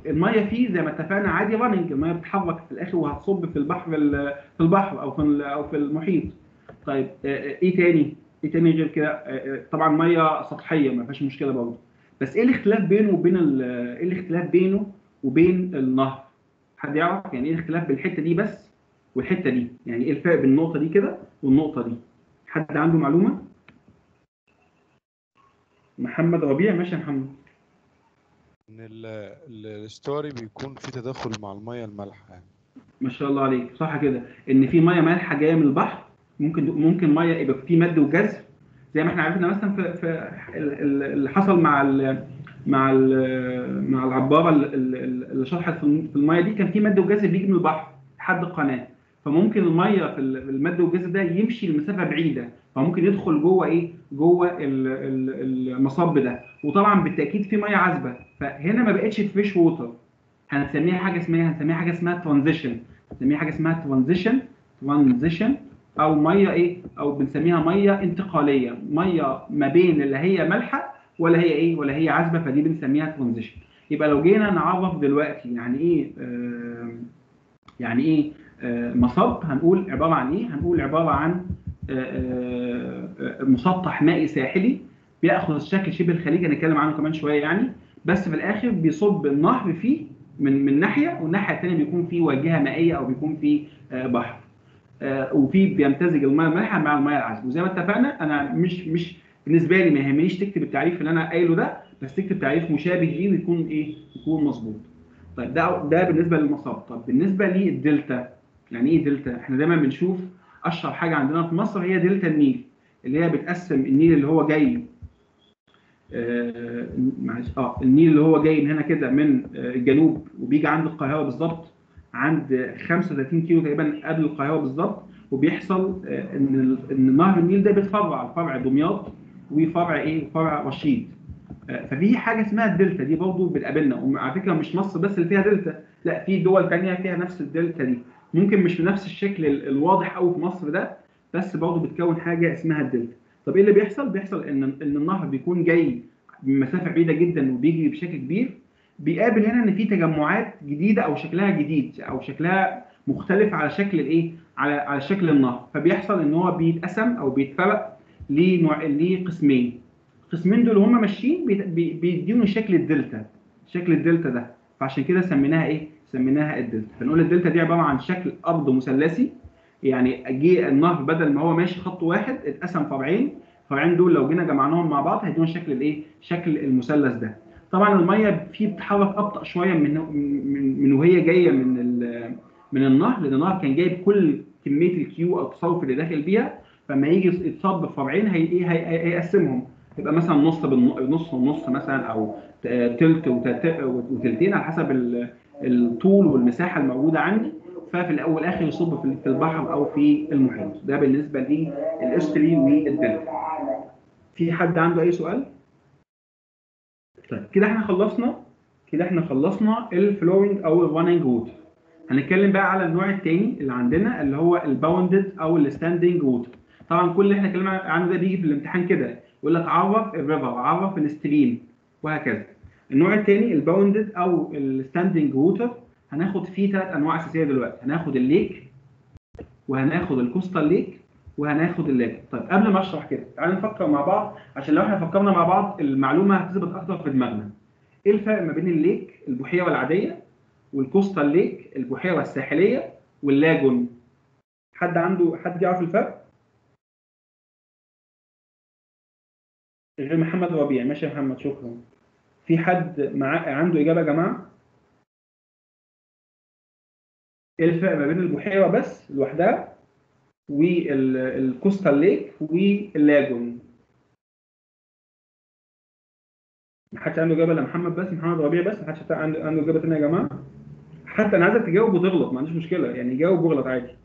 المية فيه زي ما اتفقنا عادي راننج المية بتتحرك في الآخر وهتصب في البحر ال- في البحر أو في أو في المحيط. طيب آه، آه، إيه تاني؟ إيه تاني غير كده؟ آه، طبعا مية سطحية ما فيهاش مشكلة برضه. بس إيه الاختلاف بينه وبين إيه الاختلاف بينه وبين النهر؟ حد يعرف؟ يعني إيه الاختلاف بين الحتة دي بس والحتة دي؟ يعني إيه الفرق بين النقطة دي كده والنقطة دي؟ حد عنده معلومة؟ محمد ربيع ماشي يا محمد. إن ال- ال- الستوري بيكون في تداخل مع المية المالحة يعني. ما شاء الله عليك. صح كده. إن في مية مالحة جاية من البحر ممكن ممكن مية يبقى في مد وجزر زي ما إحنا عرفنا مثلا في, في ال- ال- اللي حصل مع ال مع ال مع العبارة ال- ال- اللي شرحت في الم- في المية دي كان في مد وجزر بيجي من البحر لحد القناة. فممكن المية في ال- في المد والجزر ده يمشي لمسافة بعيدة. فممكن يدخل جوه إيه؟ جوه ال- ال- المصب ده. وطبعا بالتأكيد في مية عذبة. فهنا ما بقتش fresh water هنسميها حاجة اسمها هنسميها حاجة اسمها transition هنسميها حاجة اسمها transition transition أو مية إيه؟ أو بنسميها مية انتقالية. مية ما بين اللي هي مالحه ولا هي إيه؟ ولا هي عذبة. فدي بنسميها transition يبقى لو جينا نعرف دلوقتي يعني إيه آه يعني إيه آه مصب هنقول عبارة عن إيه؟ هنقول عبارة عن مسطح مائي ساحلي بيأخذ الشكل شبه الخليج هنتكلم عنه كمان شوية يعني. بس في الآخر بيصب النهر فيه من من ناحية والناحية الثانية بيكون فيه واجهه مائية أو بيكون فيه آه، بحر. آه، وفيه بيمتزج الميه المالحه مع الميه العذبه وزي ما اتفقنا أنا مش مش بالنسبة لي ما يهمنيش تكتب التعريف اللي أنا قايله ده بس تكتب تعريف مشابه ليه ويكون إيه يكون مظبوط. طيب ده ده بالنسبة للمصاب. طب بالنسبة للدلتا يعني إيه دلتا؟ إحنا دايما بنشوف أشهر حاجة عندنا في مصر هي دلتا النيل اللي هي بتقسم النيل اللي هو جاي آه، معلش آه النيل اللي هو جاي من هنا كده من آه، الجنوب وبيجي عند القاهرة بالظبط عند 35 كيلو تقريبا قبل القاهرة بالظبط وبيحصل آه، إن إن نهر النيل ده بيتفرع فرع دمياط وفرع إيه؟ فرع رشيد. ففي حاجة اسمها الدلتا دي برضه بتقابلنا وعلى فكرة مش مصر بس اللي فيها دلتا لا في دول تانية فيها نفس الدلتا دي. ممكن مش بنفس الشكل ال- الواضح قوي في مصر ده بس برضه بتكون حاجة اسمها الدلتا. طب إيه اللي بيحصل؟ بيحصل إن إن النهر بيكون جاي من مسافة بعيدة جدا وبيجري بشكل كبير بيقابل هنا إن في تجمعات جديدة أو شكلها جديد أو شكلها مختلف على شكل الإيه؟ على على شكل النهر. فبيحصل إن هو بيتقسم أو بيتفرق لنوع لقسمين. القسمين دول هم ماشيين بيديهم شكل الدلتا شكل الدلتا ده. فعشان كده سميناها إيه؟ سميناها الدلتا. فنقول الدلتا دي عبارة عن شكل أرض مثلثي. يعني جه النهر بدل ما هو ماشي خط واحد اتقسم فرعين. الفرعين دول لو جينا جمعناهم مع بعض هيدونا شكل الإيه؟ شكل المثلث ده. طبعا المية فيه بتتحرك أبطأ شوية من من من وهي جاية من من النهر لأن النهر كان جايب كل كمية الكيو أو التصرف اللي داخل بيها. فلما يجي يتصب في فرعين هي هي- هي- هيقسمهم. يبقى مثلا نص بالن- نص ونص مثلا أو تلت وتلت- وتلتين على حسب الطول والمساحة الموجودة عندي ففي الأول والآخر يصب في البحر أو في المحيط. ده بالنسبة لل estuary والدلتا. في حد عنده أي سؤال؟ طيب كده إحنا خلصنا كده إحنا خلصنا ال flowing أو ال running water هنتكلم بقى على النوع الثاني اللي عندنا اللي هو ال ponded أو ال standing water طبعا كل اللي إحنا اتكلمنا عنه ده بيجي في الامتحان كده يقول لك عرف ال river عرف ال stream وهكذا. النوع الثاني ال ponded أو ال standing water هناخد فيه ثلاث أنواع أساسية دلوقتي. هناخد ال lake وهناخد ال coastal lake وهناخد ال lagoon طيب قبل ما أشرح كده تعالوا نفكر مع بعض. عشان لو إحنا فكرنا مع بعض المعلومة هتثبت أكتر في دماغنا. إيه الفرق ما بين ال lake البحيرة العاديه وال coastal lake البحيرة الساحليه وال lagoon حد عنده حد يعرف الفرق؟ غير محمد ربيع. ماشي يا محمد شكرا. في حد مع... عنده إجابة يا جماعة؟ إيه الفرق ما بين البحيرة بس لوحدها والكوستال ليك واللاجون؟ محدش عنده إجابة لمحمد بس محمد ربيع بس محدش عنده عنده إجابة ثانية يا جماعة؟ حتى أنا عايزك تجاوب وتغلط ما عنديش مشكلة يعني جاوب واغلط عادي.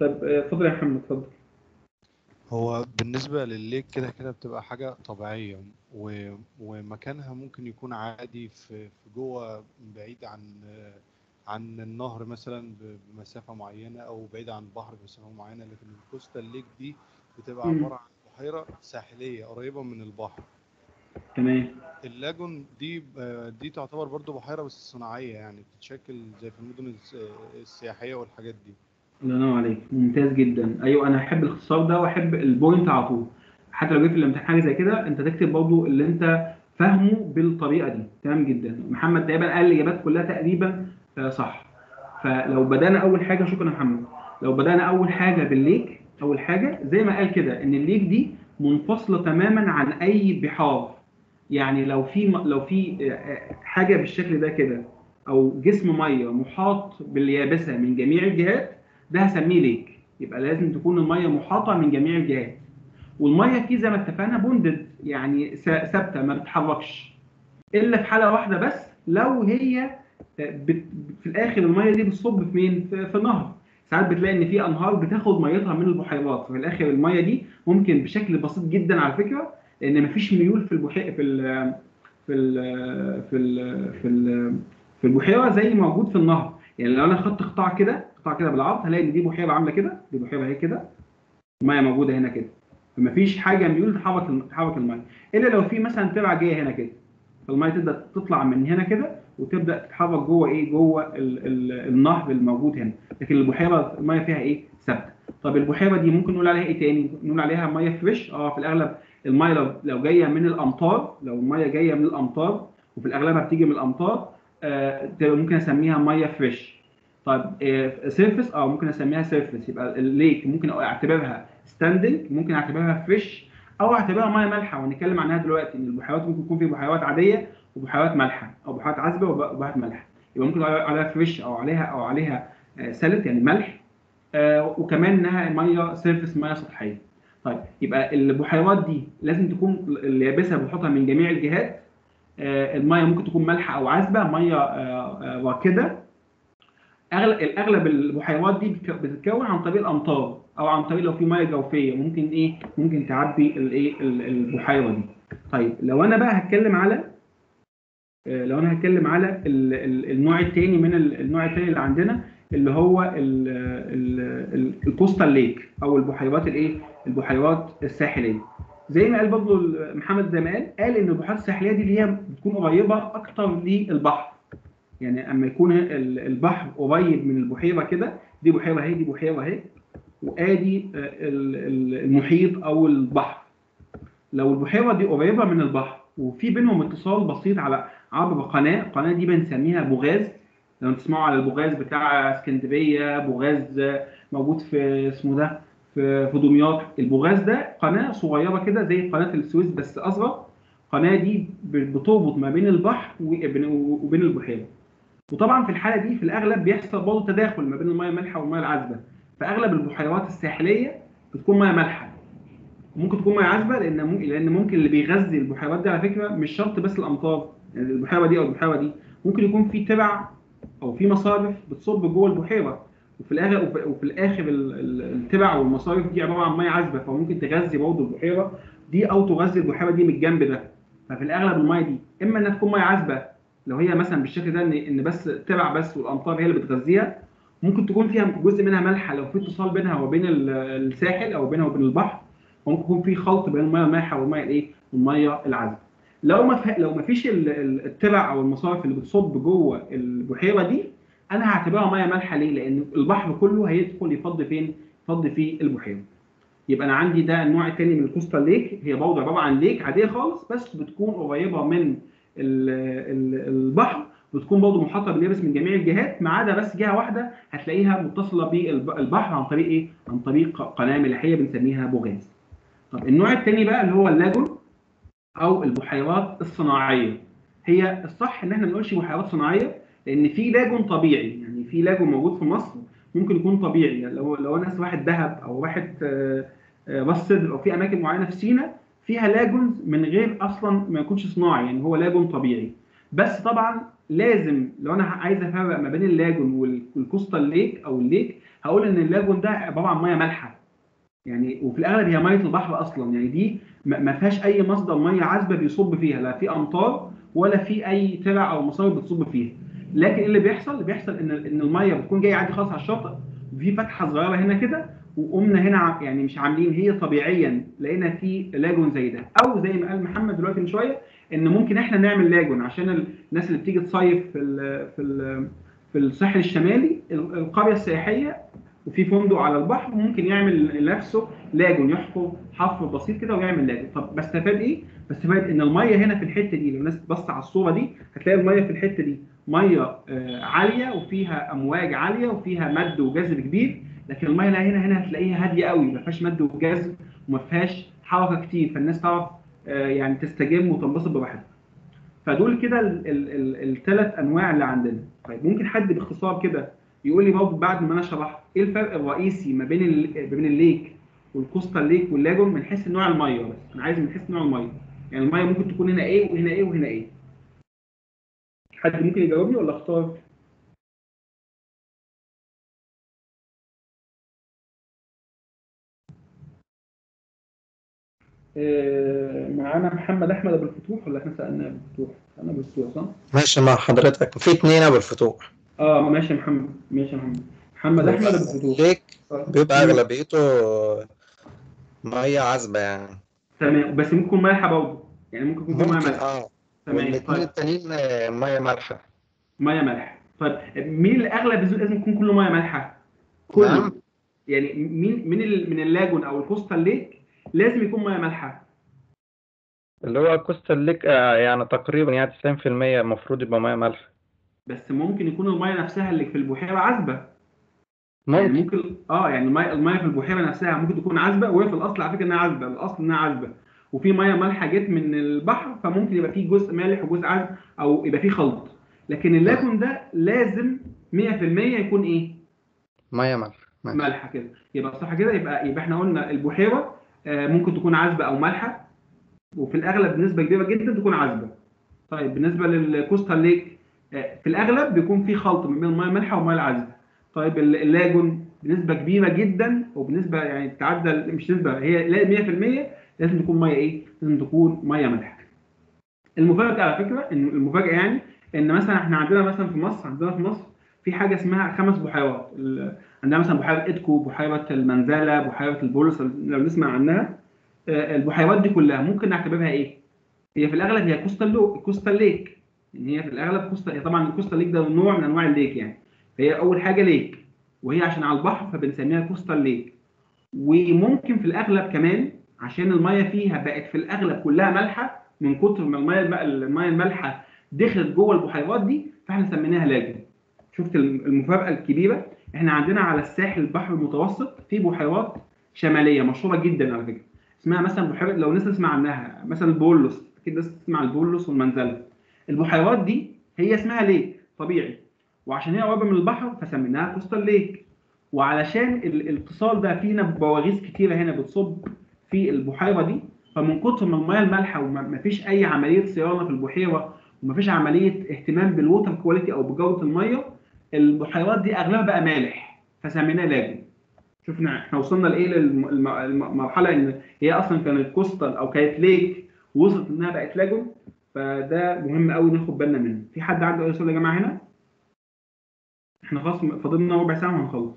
طب آه، اتفضل يا محمد اتفضل. هو بالنسبة للليك كده كده بتبقى حاجة طبيعية و... ومكانها ممكن يكون عادي في, في جوه بعيد عن عن النهر مثلا بمسافة معينة أو بعيد عن البحر بمسافة معينة لكن الكوستال ليك دي بتبقى. عبارة عن بحيرة ساحلية قريبة من البحر. تمام. اللاجون دي دي تعتبر برضو بحيرة بس صناعية يعني بتتشكل زي في المدن الس- السياحية والحاجات دي. الله ينور عليك. ممتاز جدا. أيوه أنا أحب الاختصار ده وأحب ال point على طول. حتى لو جه في الامتحان حاجة زي كده أنت تكتب برضه اللي أنت فاهمه بالطريقة دي. تمام جدا. محمد تقريبا قال الإجابات كلها تقريبا آه، صح. فلو بدأنا أول حاجة شكرا يا محمد. لو بدأنا أول حاجة بال lake أول حاجة زي ما قال كده إن ال lake دي منفصلة تماما عن أي بحار. يعني لو في لو في آه، حاجة بالشكل ده كده أو جسم مية محاط باليابسة من جميع الجهات ده هسميه ليك يبقى لازم تكون المية محاطة من جميع الجهات. والمية فيه زي ما اتفقنا بوندد يعني ثابتة ما بتتحركش. إلا في حالة واحدة بس لو هي بت في الآخر المية دي بتصب في مين؟ في, نهر ساعات بتلاقي إن في أنهار بتاخد ميتها من البحيرات. ففي الآخر المية دي ممكن بشكل بسيط جدا على فكرة لأن مفيش ميول في البحيره في ال في ال في ال في ال في البحيرة زي موجود في النهر. يعني لو أنا خدت قطاع كده قطاع كده بالعرض هلاقي إن دي بحيره عاملة كده دي بحيره أهي كده المية موجودة هنا كده. فمفيش حاجة ميول تحرك تحرك المية. إلا لو في مثلا ترعه جاية هنا كده. فالمية تبدأ تطلع من هنا كده وتبدأ تتحرك جوه إيه؟ جوه ال ال النهر الموجود هنا. لكن البحيره المية فيها إيه؟ ثابتة. طب البحيره دي ممكن نقول عليها إيه تاني؟ نقول عليها مية fresh. آه في الأغلب المية لو لو جاية من الأمطار لو المية جاية من الأمطار وفي الاغلب بتيجي من الأمطار آه ممكن أسميها مية fresh. طيب آه surface آه ممكن أسميها surface يبقى ال lake ممكن أعتبرها standing ممكن أعتبرها fresh أو أعتبرها مية مالحه وهنتكلم عنها دلوقتي إن البحيرات ممكن يكون في بحيرات عادية وبحيرات مالحة أو بحيرات عذبة وب- وبحيرات مالحة. يبقى ممكن عليها fresh أو عليها أو عليها آه، سالت يعني ملح آه، وكمان إنها مية سيرفس مية سطحية. طيب يبقى البحيرات دي لازم تكون اليابسة بنحطها من جميع الجهات. آه، المية ممكن تكون مالحة أو عذبة مية آه، آه، راكده اغلب الأغلب البحيرات دي بتتكون عن طريق الأمطار أو عن طريق لو في مية جوفية. ممكن إيه؟ ممكن تعبي الايه ال- البحيرة دي. طيب لو أنا بقى هتكلم على آه، لو أنا هتكلم على ال- ال- النوع الثاني من ال- النوع الثاني اللي عندنا اللي هو ال- ال- ال- الكوستال ليك أو البحيرات الايه البحيرات الساحلية. زي ما قال برضه محمد قال قال إن البحيرات الساحلية دي اللي هي بتكون قريبة أكتر للبحر. يعني أما يكون ال- البحر قريب من البحيرة كده دي بحيرة أهي دي بحيرة أهي وآدي آه، ال- ال- المحيط أو البحر. لو البحيرة دي قريبة من البحر وفي بينهم اتصال بسيط على عبر قناة القناه دي بنسميها بوغاز. لو تسمعوا على البوغاز بتاع اسكندرية بوغاز موجود في اسمه ده في في دمياط. البوغاز ده قناة صغيرة كده زي قناة السويس بس أصغر. القناه دي بتربط ما بين البحر وبين البحيرة. وطبعا في الحالة دي في الأغلب بيحصل برضه تداخل ما بين الميه المالحة والميه العذبة. فأغلب البحيرات الساحلية بتكون ميه مالحة. ممكن تكون ميه عذبة لأن ممكن لأن ممكن اللي بيغذي البحيرات دي على فكرة مش شرط بس الأمطار. يعني البحيرة دي أو البحيرة دي ممكن يكون في تبع أو في مصارف بتصب جوه البحيرة. وفي الآخر وفي, الآخر ال- ال- التبع والمصارف دي عبارة عن ميه عذبة. فممكن تغذي برضه البحيرة دي أو تغذي البحيرة دي من الجنب ده. ففي الأغلب الميه دي إما إنها تكون ميه عذبة لو هي مثلا بالشكل ده ان إن بس تبع بس والأمطار هي اللي بتغذيها ممكن تكون فيها جزء منها مالحه لو في اتصال بينها وبين ال- الساحل أو بينها وبين البحر وممكن يكون في خلط بين الميه المالحة والميه الإيه؟ والميه العذبة. لو ما. لو ما فيش ال- ال- التبع أو المصارف اللي بتصب جوه البحيرة دي أنا هعتبرها ميه مالحة ليه؟ لأن البحر كله هيدخل يفضي فين؟ يفضي في البحيرة. يبقى أنا عندي ده النوع الثاني من الكوستال ليك هي برضه عبارة عن ليك عادية خالص بس بتكون قريبة من البحر بتكون برضه محاطة باليابس من جميع الجهات ما عدا بس جهة واحدة هتلاقيها متصلة بالبحر عن طريق إيه؟ عن طريق قناة ملاحية بنسميها بوغاز. طب النوع الثاني بقى اللي هو ال lagoon أو البحيرات الصناعية. هي الصح إن إحنا ما نقولش بحيرات صناعية لأن في lagoon طبيعي يعني في lagoon موجود في مصر ممكن يكون طبيعي يعني لو لو أنا واحد دهب أو واحد آه، آه، راس أو في أماكن معينة في سيناء فيها lagoons من غير أصلا ما يكونش صناعي يعني هو lagoon طبيعي. بس طبعا لازم لو أنا عايز أفرق ما بين ال lagoon وال- وال coastal lake أو ال lake هقول إن ال lagoon ده عبارة عن مية مالحه يعني وفي الأغلب هي مية البحر أصلا يعني دي ما فيهاش أي مصدر مية عذبة بيصب فيها لا في أمطار ولا في أي ترع أو مصارف بتصب فيها. لكن اللي بيحصل اللي بيحصل إن إن المية بتكون جاية عادي خالص على الشاطئ وفي فتحة صغيرة هنا كده وقمنا هنا يعني مش عاملين هي طبيعيا لقينا في lagoon زي ده. أو زي ما قال محمد دلوقتي من شوية إن ممكن إحنا نعمل لاجون عشان ال- الناس اللي بتيجي تصيف في ال في ال في الساحل الشمالي ال- القرية السياحية وفي فندق على البحر ممكن يعمل لنفسه لاجون يحفر حفر بسيط كده ويعمل لاجون. طب بستفاد إيه؟ بستفاد إن المية هنا في الحتة دي لو الناس بص على الصورة دي هتلاقي المية في الحتة دي مية آه، عالية وفيها أمواج عالية وفيها مد وجذب كبير. لكن المية اللي هنا هنا هتلاقيها هادية قوي ما فيهاش مد وجذب وما فيهاش حركة كتير فالناس تعرف آه، يعني تستجم وتنبسط براحتها فدول كده الثلاث أنواع اللي عندنا. طيب ممكن حد باختصار كده يقول لي برضه بعد ما أنا شرحت إيه الفرق الرئيسي ما بين ما بين الليك والكوستال ليك واللاجون؟ من حيث نوع المية بس. أنا عايز من حيث نوع المية. يعني المية ممكن تكون هنا إيه وهنا إيه وهنا إيه. حد ممكن يجاوبني ولا أختار؟ معانا محمد أحمد أبو الفتوح ولا إحنا سالنا أبو الفتوح؟ أنا أبو الفتوح صح؟ ماشي مع حضرتك. في اتنين أبو الفتوح. آه ماشي يا محمد. ماشي يا محمد. محمد أحمد أبو الفتوح. ليك آه. بيبقى أغلبيته مية عذبة يعني. تمام. بس ممكن يكون مالحه برضه يعني ممكن يكون مية مالحه آه. تمام طيب. التانيين آه، مية مالحه مية مالحه طيب مين الاغلب لازم يكون كله مية مالحه؟ كله. نعم. يعني مين من. من اللاجون أو الكوستال ليك لازم يكون ميه مالحة. اللي هو كوستال ليك آه، يعني تقريبا يعني 90% المفروض يبقى ميه مالحة. بس ممكن يكون الميه نفسها اللي في البحيرة عذبة. يعني ممكن. ممكن آه يعني الميه الميه في البحيرة نفسها ممكن تكون عذبة وهي في الأصل على فكرة إنها عذبة الأصل إنها عذبة. وفي ميه مالحة جت من البحر فممكن يبقى فيه جزء مالح وجزء عذب أو يبقى فيه خلط. لكن اللاجون ده لازم 100% يكون إيه؟ ميه مالحة. مالحة كده. يبقى صح كده؟ يبقى يبقى إحنا قلنا البحيرة ممكن تكون عذبة أو مالحة وفي الأغلب بنسبة كبيرة جدا تكون عذبة طيب بالنسبة للكوستال ليك آه، في الأغلب بيكون في خلط ما بين الميه المالحه والميه العذبة طيب ال- اللاجون بنسبة كبيرة جدا وبنسبة يعني تتعدى مش نسبة هي لا 100% لازم تكون مية إيه؟ لازم تكون مية مالحة. المفاجأة على فكرة إن المفاجأة يعني إن مثلا إحنا عندنا مثلا في مصر عندنا في مصر في حاجة اسمها خمس بحيرات عندنا مثلا بحيرة إدكو بحيرة المنزلة بحيرة البرلس لو نسمع عنها آه، البحيرات دي كلها ممكن نعتبرها إيه؟ هي في الأغلب هي coastal لو coastal lake. يعني هي في الأغلب coastal هي طبعا ال coastal lake ده نوع من أنواع ال lake يعني. فهي أول حاجة lake. وهي عشان على البحر فبنسميها coastal lake. وممكن في الأغلب كمان عشان الميه فيها بقت في الأغلب كلها مالحة من كتر ما الميه الم- الميه المالحة دخلت جوه البحيرات دي فإحنا سميناها لاجن شفت المفاجأة الكبيرة؟ إحنا عندنا على الساحل البحر المتوسط في بحيرات شمالية مشهورة جدا على فكرة. اسمها مثلا بحيرة لو الناس تسمع عنها مثلا البولس أكيد الناس تسمع البولس والمنزلة. البحيرات دي هي اسمها ليك طبيعي. وعشان هي قريبة من البحر فسميناها كوستال ليك. وعلشان ال- الاتصال ده فينا بواغيث كتيرة هنا بتصب في البحيرة دي. فمن كتر ما المياه المالحة ومفيش أي عملية صيانة في البحيرة ومفيش عملية اهتمام بال water quality أو بجودة الميه البحيرات دي أغلبها بقى مالح فسميناه lagoon شفنا إحنا وصلنا لإيه للمرحله إن هي أصلا كانت coastal أو كانت lake وصلت إنها بقت lagoon فده مهم قوي ناخد بالنا منه. في حد عنده أي سؤال يا جماعة هنا؟ إحنا خلاص فاضلنا ربع ساعة وهنخلص.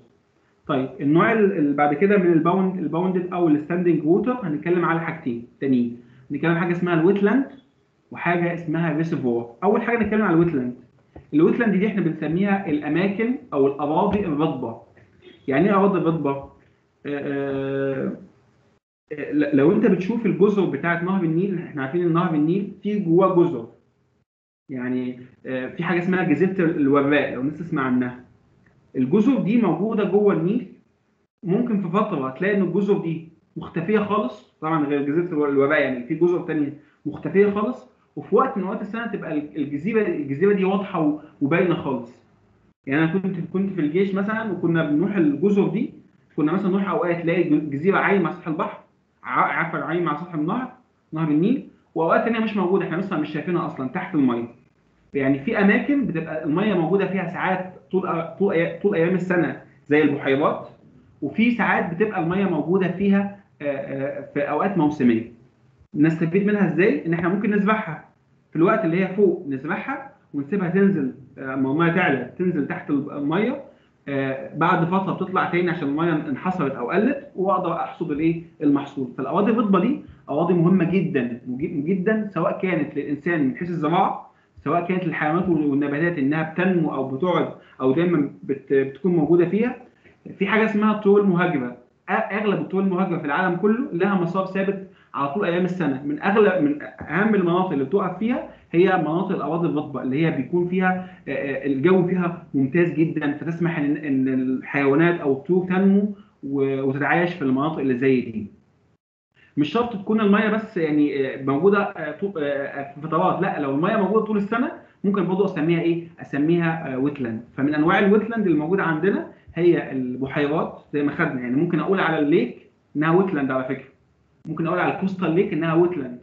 طيب النوع ال- اللي بعد كده من ال pond ال ponded أو ال standing water هنتكلم على حاجتين تانيين. هنتكلم حاجة اسمها ال wetland وحاجة اسمها reservoir أول حاجة نتكلم على ال wetland. ال wetland دي إحنا بنسميها الأماكن أو الاراضي الرطبة. يعني إيه اراضي رطبه آه، آه، لو أنت بتشوف الجزر بتاعت نهر النيل إحنا عارفين إن نهر النيل فيه جواه جزر. يعني آه، في حاجة اسمها جزيرة الوراق لو الناس تسمع عنها. الجزر دي موجودة جوه النيل. ممكن في فترة تلاقي إن الجزر دي مختفية خالص. طبعا غير جزيرة الوراق يعني في جزر تانية مختفية خالص. وفي وقت من اوقات السنة تبقى الجزيرة الجزيرة دي واضحة وباينة خالص. يعني أنا كنت كنت في الجيش مثلا وكنا بنروح الجزر دي كنا مثلا نروح أوقات تلاقي جزيرة عايمة على سطح البحر ع- عارفة عايمه على سطح النهر نهر النيل؟ وأوقات تانية مش موجودة إحنا لسه مش شايفينها أصلا تحت المية. يعني في أماكن بتبقى المية موجودة فيها ساعات طول طول طول أيام السنة زي البحيرات. وفي ساعات بتبقى المية موجودة فيها آه، آه، في أوقات موسمية. نستفيد منها إزاي؟ إن إحنا ممكن نزرعها في الوقت اللي هي فوق نزرعها ونسيبها تنزل آه، اما المية تعلى تنزل تحت المية آه، بعد فترة بتطلع تاني عشان المية انحصرت أو قلت وأقدر أحصد الإيه؟ المحصول. فالاواضي الرطبه دي اواضي مهمة جدا جدا سواء كانت للإنسان من حيث الزراعة سواء كانت للحيوانات والنباتات إنها بتنمو أو بتقعد أو دايما بت- بتكون موجودة فيها. في حاجة اسمها الطرق المهاجره أغلب الطرق المهاجرة في العالم كله لها مسار ثابت على طول أيام السنة. من اغلب من أهم المناطق اللي بتقف فيها هي مناطق الأراضي الرطبه اللي هي بيكون فيها آه، آه، الجو فيها ممتاز جدا فتسمح إن الحيوانات أو الطيور تنمو وتتعايش في المناطق اللي زي دي. مش شرط تكون المية بس يعني آه، موجودة في فترات. لا لو المية موجودة طول السنة ممكن برضه أسميها إيه؟ أسميها wetland فمن أنواع ال wetland اللي موجودة عندنا هي البحيرات زي ما خدنا. يعني ممكن أقول على ال lake إنها wetland على فكرة. ممكن أقول على ال coastal lake إنها wetland.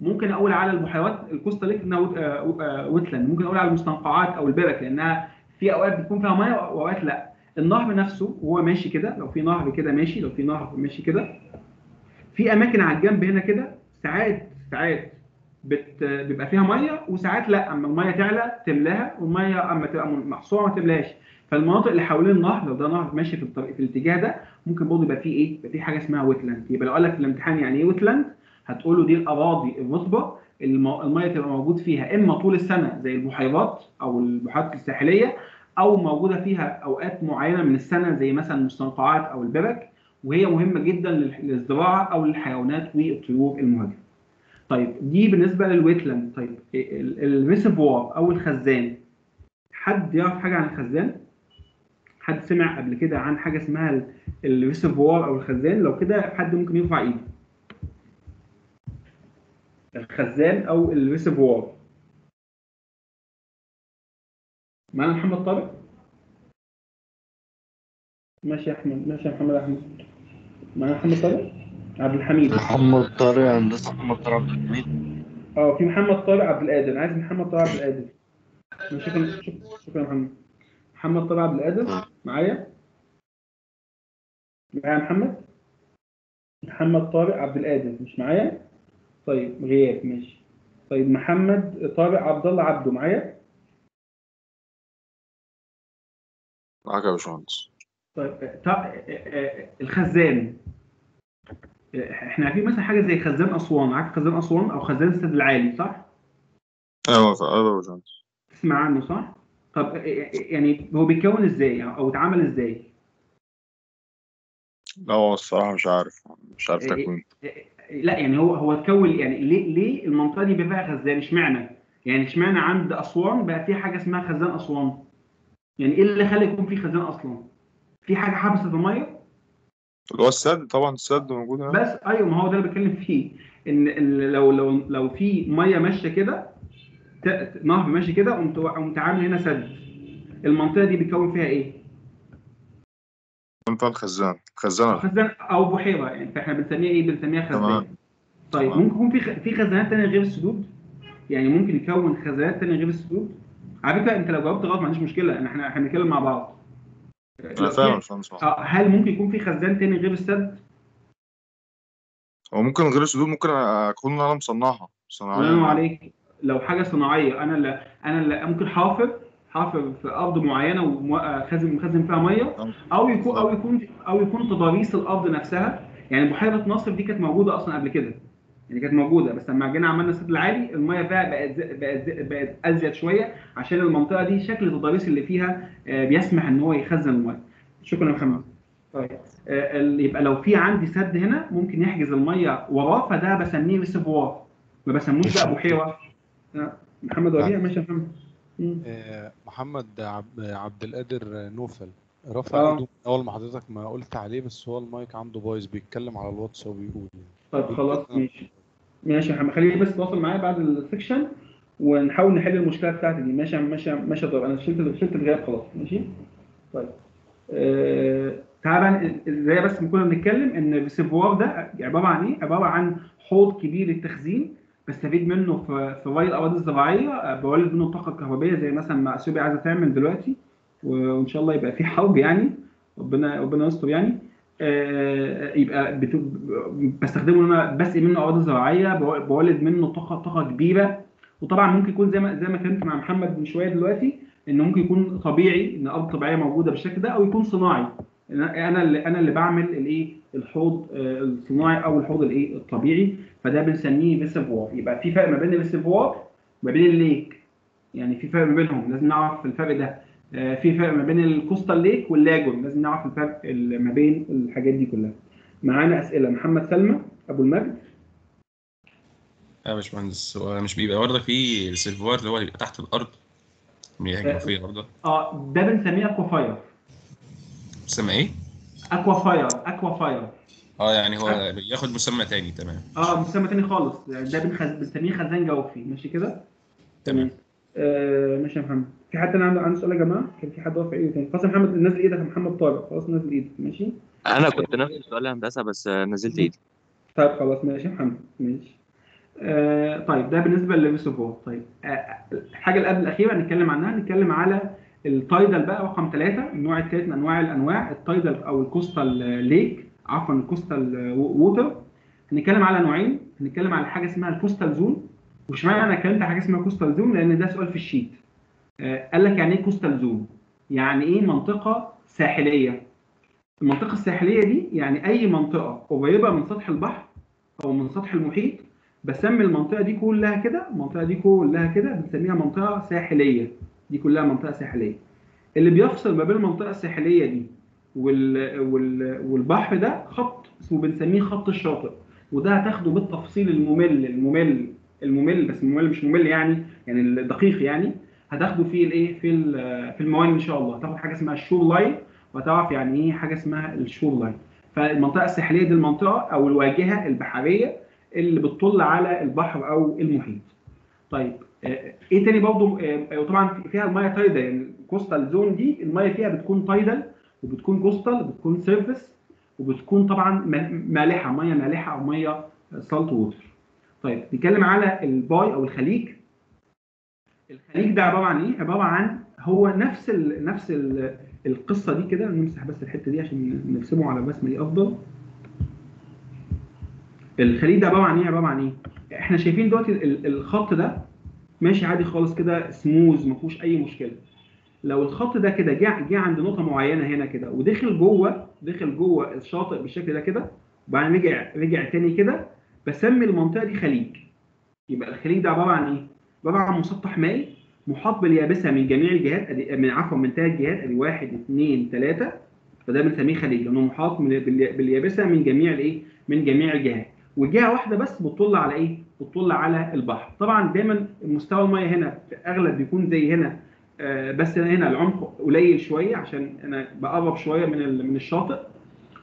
ممكن أقول على البحيرات ال coastal lake إنها آه، آه، wetland. ممكن أقول على المستنقعات أو البرك لأنها في أوقات بتكون فيها مية وأوقات لأ. النهر نفسه وهو ماشي كده لو في نهر كده ماشي لو في نهر ماشي كده. في أماكن على الجنب هنا كده ساعات ساعات بت... بيبقى فيها مية وساعات لأ. أما المية تعلى تملاها والمية أما تبقى محصورة ما تملاش فالمناطق اللي حوالين النهر لو ده نهر ماشي في الطريق في الاتجاه ده ممكن برضه يبقى فيه إيه؟ يبقى فيه حاجة اسمها ويتلاند يبقى لو قال لك في الامتحان يعني إيه ويتلاند هتقول له دي الأراضي الرطبة الم- المية تبقى موجود فيها إما طول السنة زي البحيرات أو البحيرات الساحلية أو موجودة فيها أوقات معينة من السنة زي مثلا المستنقعات أو البرك وهي مهمة جدا لل- للزراعة أو للحيوانات والطيور المهاجره. طيب دي بالنسبة لل wetland طيب ال reservoir أو الخزان حد يعرف حاجة عن الخزان؟ حد سمع قبل كده عن حاجة اسمها ال reservoir أو الخزان؟ لو كده حد ممكن يرفع إيده. الخزان أو الريسيفوار معانا محمد طارق؟ ماشي يا أحمد ماشي يا محمد أحمد. معانا محمد طارق؟ عبد الحميد. محمد طارق هندسة محمد طارق عبد الحميد. أه في محمد طارق عبد القادر. عايز محمد طارق عبد القادر. شكرا شكرا محمد. محمد طارق عبد القادر. معايا؟ معايا يا محمد؟ محمد طارق عبد القادر مش معايا؟ طيب غياب ماشي. طيب محمد طارق عبد الله عبده معايا؟ معاك يا باشمهندس. طيب الخزان. إحنا عارفين مثلا حاجة زي خزان أسوان عارف خزان أسوان أو خزان السد العالي صح؟ أيوه أيوه يا باشمهندس. تسمع عنه صح؟ طب آه، آه، يعني هو بيتكون إزاي أو اتعمل إزاي؟ لا هو الصراحة مش عارف مش عارف إيه- تكوين لا يعني هو هو اتكون يعني ليه ليه المنطقة دي بقى فيها خزان اشمعنى؟ يعني اشمعنى عند أسوان بقى في حاجة اسمها خزان أسوان؟ يعني إيه اللي خلى يكون في خزان أصلا؟ في حاجة حبست المية؟ اللي هو السد طبعا السد موجود هنا بس أيوه ما هو ده اللي بتكلم فيه إن لو لو لو في مية ماشية كده نهر ماشي كده قمت قمت عامل هنا سد المنطقة دي بيتكون فيها إيه؟ فيها الخزان خزانة خزان أو بحيرة يعني فإحنا بنسميها إيه؟ بنسميها خزان تمام طيب تمام. ممكن يكون في خ- في خزانات تانية غير السدود؟ يعني ممكن يكون خزانات تانية غير السدود؟ على فكرة أنت لو جاوبت غلط ما عنديش مشكلة إن إحنا إحنا بنتكلم مع بعض. أنا فاهم آه، هل ممكن يكون في خزان تاني غير السد؟ هو ممكن غير السدود ممكن أكون أنا مصنعها الله ينور صناعية عليك لو حاجة صناعية أنا اللي أنا اللي ممكن حافر حافر في أرض معينة وخازن مخزن فيها مية أو يكون أو يكون أو يكون تضاريس الأرض نفسها. يعني بحيرة ناصر دي كانت موجودة أصلا قبل كده. يعني كانت موجودة بس لما جينا عملنا السد العالي المية فيها بقت بقت بقت أزيد شوية عشان المنطقة دي شكل التضاريس اللي فيها آه، بيسمح إن هو يخزن المية. شكرا يا محمد. طيب آه، يبقى لو في عندي سد هنا ممكن يحجز المية وراه فده بسميه ريسيفوار ما بسموش بقى بحيرة. محمد وديع ماشي يا محمد. آه، محمد عب- عبد القادر نوفل. رفع آه. ايده أول ما حضرتك ما قلت عليه بس هو المايك عنده بايظ بيتكلم على الواتس وبيقول يعني. طيب خلاص ماشي. ماشي يا محمد. خليني بس تواصل معايا بعد السكشن ونحاول نحل المشكلة بتاعتي دي. ماشي ماشي ماشي طيب أنا شلت شلت الغياب خلاص. ماشي؟ طيب. آه تعالى إزاي بس كنا بنتكلم إن ال reservoir ده عبارة عن إيه؟ عبارة عن حوض كبير للتخزين. بستفيد منه في في ري الاراضي الزراعية آه، بولد منه الطاقه الكهربائيه زي مثلا ما اثيوبيا عايزة تعمل دلوقتي وإن شاء الله يبقى في حرب يعني ربنا ربنا يستر يعني آه، يبقى بستخدمه إن أنا بسقي منه اراضي زراعيه بو- بولد منه طاقه طاقة كبيرة. وطبعا ممكن يكون زي ما زي ما اتكلمت مع محمد من شوية دلوقتي انه ممكن يكون طبيعي إن أرض طبيعية موجودة بالشكل ده أو يكون صناعي. أنا اللي أنا اللي بعمل الإيه؟ الحوض آه، الصناعي أو الحوض الإيه؟ الطبيعي. فده بنسميه reservoir يبقى في فرق ما بين ال reservoir وما بين ال lake. يعني في فرق ما بينهم لازم نعرف الفرق ده. آه، في فرق ما بين ال coastal lake وال lagoon لازم نعرف الفرق ال- ما بين الحاجات دي كلها. معانا أسئلة. محمد سلمى أبو المجد. يا باشمهندس هو مش بيبقى برضه في ال reservoir اللي هو بيبقى تحت الأرض؟ مياه جوفيه برضه؟ آه ده بنسميه aquifer مسمى إيه؟ aquifer aquifer آه يعني هو بياخد مسمى تاني تمام. آه مسمى تاني خالص. ده بنخز... بنسميه خزان جوفي ماشي كده؟ تمام. آه ماشي يا محمد. في حد تاني عنده عنده سؤال يا جماعة؟ كان في حد رافع ايده تاني خلاص يا محمد نزل إيدك يا محمد طارق. خلاص نزل إيدك ماشي؟ أنا كنت نفس السؤال يا هندسه بس نزلت ايدي طيب خلاص ماشي يا محمد ماشي. آه طيب ده بالنسبة لل reservoir طيب آه الحاجة اللي قبل الأخيرة هنتكلم عنها هنتكلم على ال tidal بقى رقم ثلاثة النوع الثالث من أنواع الأنواع ال tidal أو ال coastal lake. عفوا ال coastal water هنتكلم على نوعين. هنتكلم على حاجة اسمها ال coastal zone واشمعنى أنا اتكلمت حاجة اسمها coastal zone لأن ده سؤال في ال sheet. آه قال لك يعني إيه coastal zone يعني إيه منطقة ساحلية؟ المنطقة الساحلية دي يعني أي منطقة قريبة من سطح البحر أو من سطح المحيط بسمي المنطقة دي كلها كده. المنطقة دي كلها كده بنسميها منطقة ساحلية. دي كلها منطقة ساحلية. اللي بيفصل ما بين المنطقة الساحلية دي وال... وال... والبحر ده خط اسمه بنسميه خط الشاطئ. وده هتاخده بالتفصيل الممل الممل الممل بس الممل مش ممل يعني يعني الدقيق يعني. هتاخده في الايه؟ في في الموانئ إن شاء الله. هتاخد حاجة اسمها ال shoreline وهتعرف يعني إيه؟ حاجة اسمها ال shoreline فالمنطقة الساحلية دي المنطقة أو الواجهة البحرية اللي بتطل على البحر أو المحيط. طيب آه، إيه تاني برضه؟ آه، طبعا فيها المية tidal يعني ال coastal zone دي المية فيها بتكون tidal وبتكون coastal وبتكون surface وبتكون طبعا مالحة مية مالحة أو مية salt water طيب نتكلم على ال bay أو الخليج. الخليج ده عبارة عن إيه؟ عبارة عن هو نفس ال نفس ال القصة دي كده. نمسح بس الحتة دي عشان نرسمه على الرسمه دي أفضل. الخليج ده عبارة عن إيه؟ عبارة عن إيه؟ إحنا شايفين دلوقتي ال- الخط ده ماشي عادي خالص كده سموز ما فيهوش أي مشكلة. لو الخط ده كده جه جه عند نقطة معينة هنا كده ودخل جوه دخل جوه الشاطئ بالشكل ده كده وبعدين رجع رجع تاني كده بسمي المنطقة دي خليج يبقى الخليج ده عبارة عن إيه؟ عبارة عن مسطح مائي محاط باليابسة من جميع الجهات من عفوا من ثلاث جهات أدي واحد اثنين ثلاثة فده بنسميه خليج لأنه محاط باليابسة من جميع الإيه؟ من جميع الجهات وجهة واحدة بس بتطل على إيه؟ بتطل على البحر طبعا دايما مستوى الميه هنا في أغلب بيكون زي هنا بس هنا العمق قليل شوية عشان أنا بقرب شوية من من الشاطئ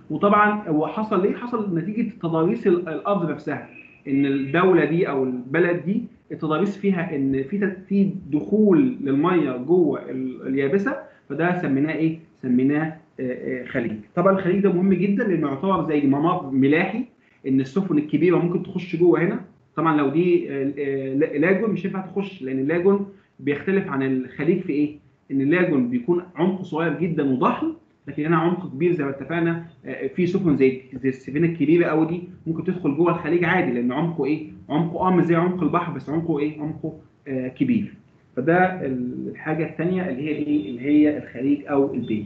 وطبعا هو حصل ليه؟ حصل نتيجة تضاريس ال- الأرض نفسها إن الدولة دي أو البلد دي التضاريس فيها إن في في دخول للمية جوه ال- اليابسة فده سميناه إيه؟ سميناه آه، آه، خليج. طبعا الخليج ده مهم جدا لأنه يعتبر زي ممر ملاحي إن السفن الكبيرة ممكن تخش جوه هنا طبعا لو دي آه، آه، لاجون مش هينفع تخش لأن اللاجون بيختلف عن الخليج في إيه؟ إن اللاجون بيكون عمقه صغير جدا وضخم لكن هنا عمق كبير زي ما اتفقنا آه، في سفن زي زي السفينة الكبيرة قوي دي ممكن تدخل جوه الخليج عادي لأن عمقه إيه؟ عمقه آه زي عمق البحر بس عمقه إيه؟ عمقه آه كبير. فده الحاجة الثانية اللي هي إيه؟ اللي هي الخليج أو ال bay.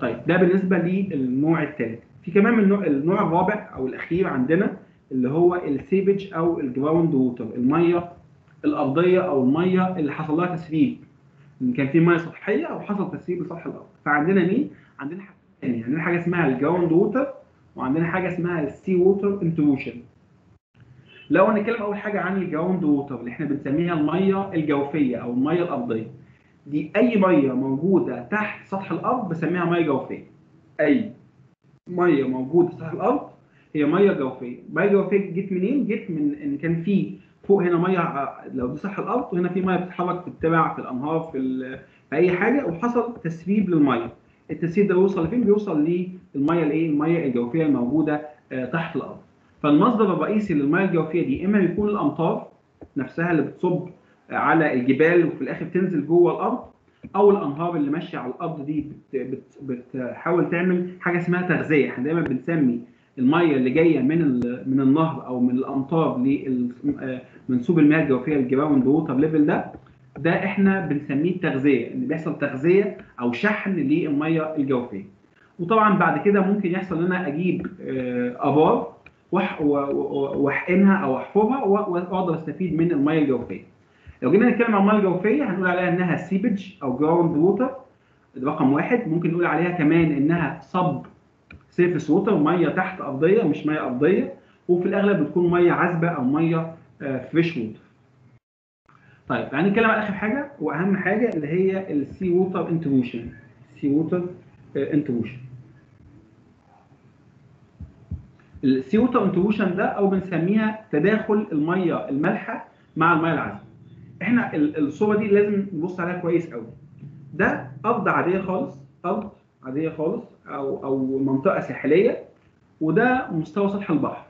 طيب ده بالنسبة للنوع الثالث. في كمان النوع, النوع الرابع أو الأخير عندنا اللي هو ال seepage أو ال groundwater المية الأرضية أو المية اللي حصل لها تسريب. إن كان في مية سطحية أو حصل تسريب لسطح الأرض. فعندنا مين؟ عندنا حاجة ثانية عندنا حاجة اسمها ال groundwater وعندنا حاجة اسمها ال seawater intrusion. لو هنتكلم أول حاجة عن ال groundwater اللي إحنا بنسميها المية الجوفية أو المية الأرضية. دي أي مية موجودة تحت سطح الأرض بسميها مية جوفية. أي مية موجودة سطح الأرض هي مية جوفية، مية جوفية جت منين؟ جت من إن كان في فوق هنا ميه لو دي الأرض وهنا في ميه بتتحرك في الترع في الأنهار في في أي حاجة وحصل تسريب للميه. التسريب ده بيوصل لفين؟ بيوصل للميه الإيه؟ الميه الجوفية الموجودة آه، تحت الأرض. فالمصدر الرئيسي للميه الجوفية دي إما بيكون الأمطار نفسها اللي بتصب على الجبال وفي الآخر تنزل جوه الأرض أو الأنهار اللي ماشية على الأرض دي بت بت بتحاول تعمل حاجة اسمها تغذية إحنا دايما بنسمي المية اللي جاية من من النهر أو من الأمطار لمنسوب المياه الجوفيه ال groundwater level ده ده إحنا بنسميه تغذية ان بيحصل تغذية أو شحن للمية الجوفية. وطبعا بعد كده ممكن يحصل إن أنا أجيب آه، أبار وأحقنها أو أحفرها وأقدر أستفيد من المية الجوفية. لو جينا نتكلم عن المية الجوفية هنقول عليها إنها seepage أو ground water رقم واحد. ممكن نقول عليها كمان إنها subsurface water ميه تحت أرضية مش مية أرضية وفي الأغلب بتكون مية عذبة أو مية fresh water طيب تعالى نتكلم عن آخر حاجة وأهم حاجة اللي هي ال sea water intrusion sea water intrusion ال sea water intrusion ده أو بنسميها تداخل المية المالحة مع المية العذبة. إحنا ال- الصورة دي لازم نبص عليها كويس قوي ده أرض عادية خالص أرض عادية خالص أو أو منطقة ساحلية وده مستوى سطح البحر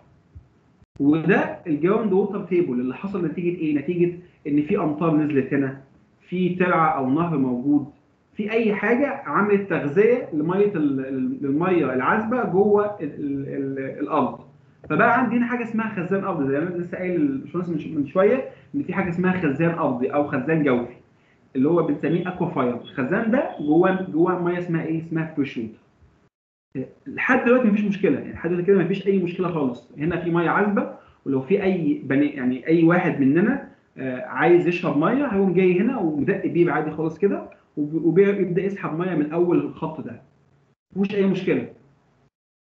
وده ال ground water table اللي حصل نتيجة إيه؟ نتيجة إن في أمطار نزلت هنا في ترعة أو نهر موجود في أي حاجة عملت تغذية لمية الميه العذبة جوه ال- ال- ال- الأرض فبقى عندي هنا حاجة اسمها خزان أرضي زي ما أنا لسه قايل من شوية إن في حاجة اسمها خزان أرضي أو خزان جوفي اللي هو بنسميه aquifer الخزان ده جواه جواه مية اسمها إيه؟ اسمها fresh water لحد دلوقتي مفيش مشكلة يعني لحد دلوقتي كده مفيش أي مشكلة خالص. هنا في مية عذبة ولو في أي بني يعني أي واحد مننا آه، عايز يشرب مية هيقوم جاي هنا ومدق بيب عادي خالص كده وب- وبيبدا يسحب مية من أول الخط ده. مفيش أي مشكلة.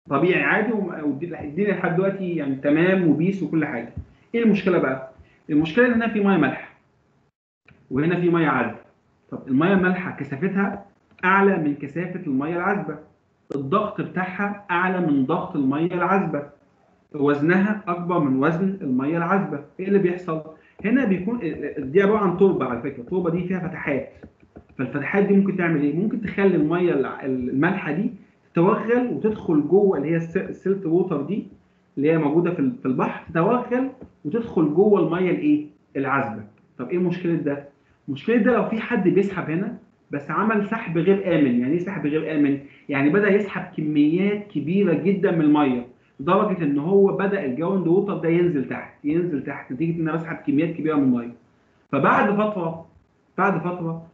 طبيعي عادي والدنيا الدنيا لحد دلوقتي يعني تمام وبيس وكل حاجة. إيه المشكلة بقى؟ المشكلة إن هنا في مية مالحه وهنا في مية عذبة. طب المية المالحه كثافتها أعلى من كثافة المية العذبة. الضغط بتاعها أعلى من ضغط المية العذبة. وزنها أكبر من وزن المية العذبة. إيه اللي بيحصل؟ هنا بيكون دي عبارة عن تربة على فكرة. التربة دي فيها فتحات. فالفتحات دي ممكن تعمل إيه؟ ممكن تخلي المية الع- المالحة دي تتوغل وتدخل جوه اللي هي الس- ال salt water دي اللي هي موجودة في ال- في البحر تتوغل وتدخل جوه المية الإيه؟ العذبة. طب إيه مشكلة ده؟ مشكلة ده لو في حد بيسحب هنا بس عمل سحب غير آمن يعني إيه سحب غير آمن يعني بدأ يسحب كميات كبيرة جدا من المية لدرجة إن هو بدأ ال ground water ده ينزل تحت ينزل تحت نتيجة إن أنا بسحب كميات كبيرة من المية فبعد فترة بعد فترة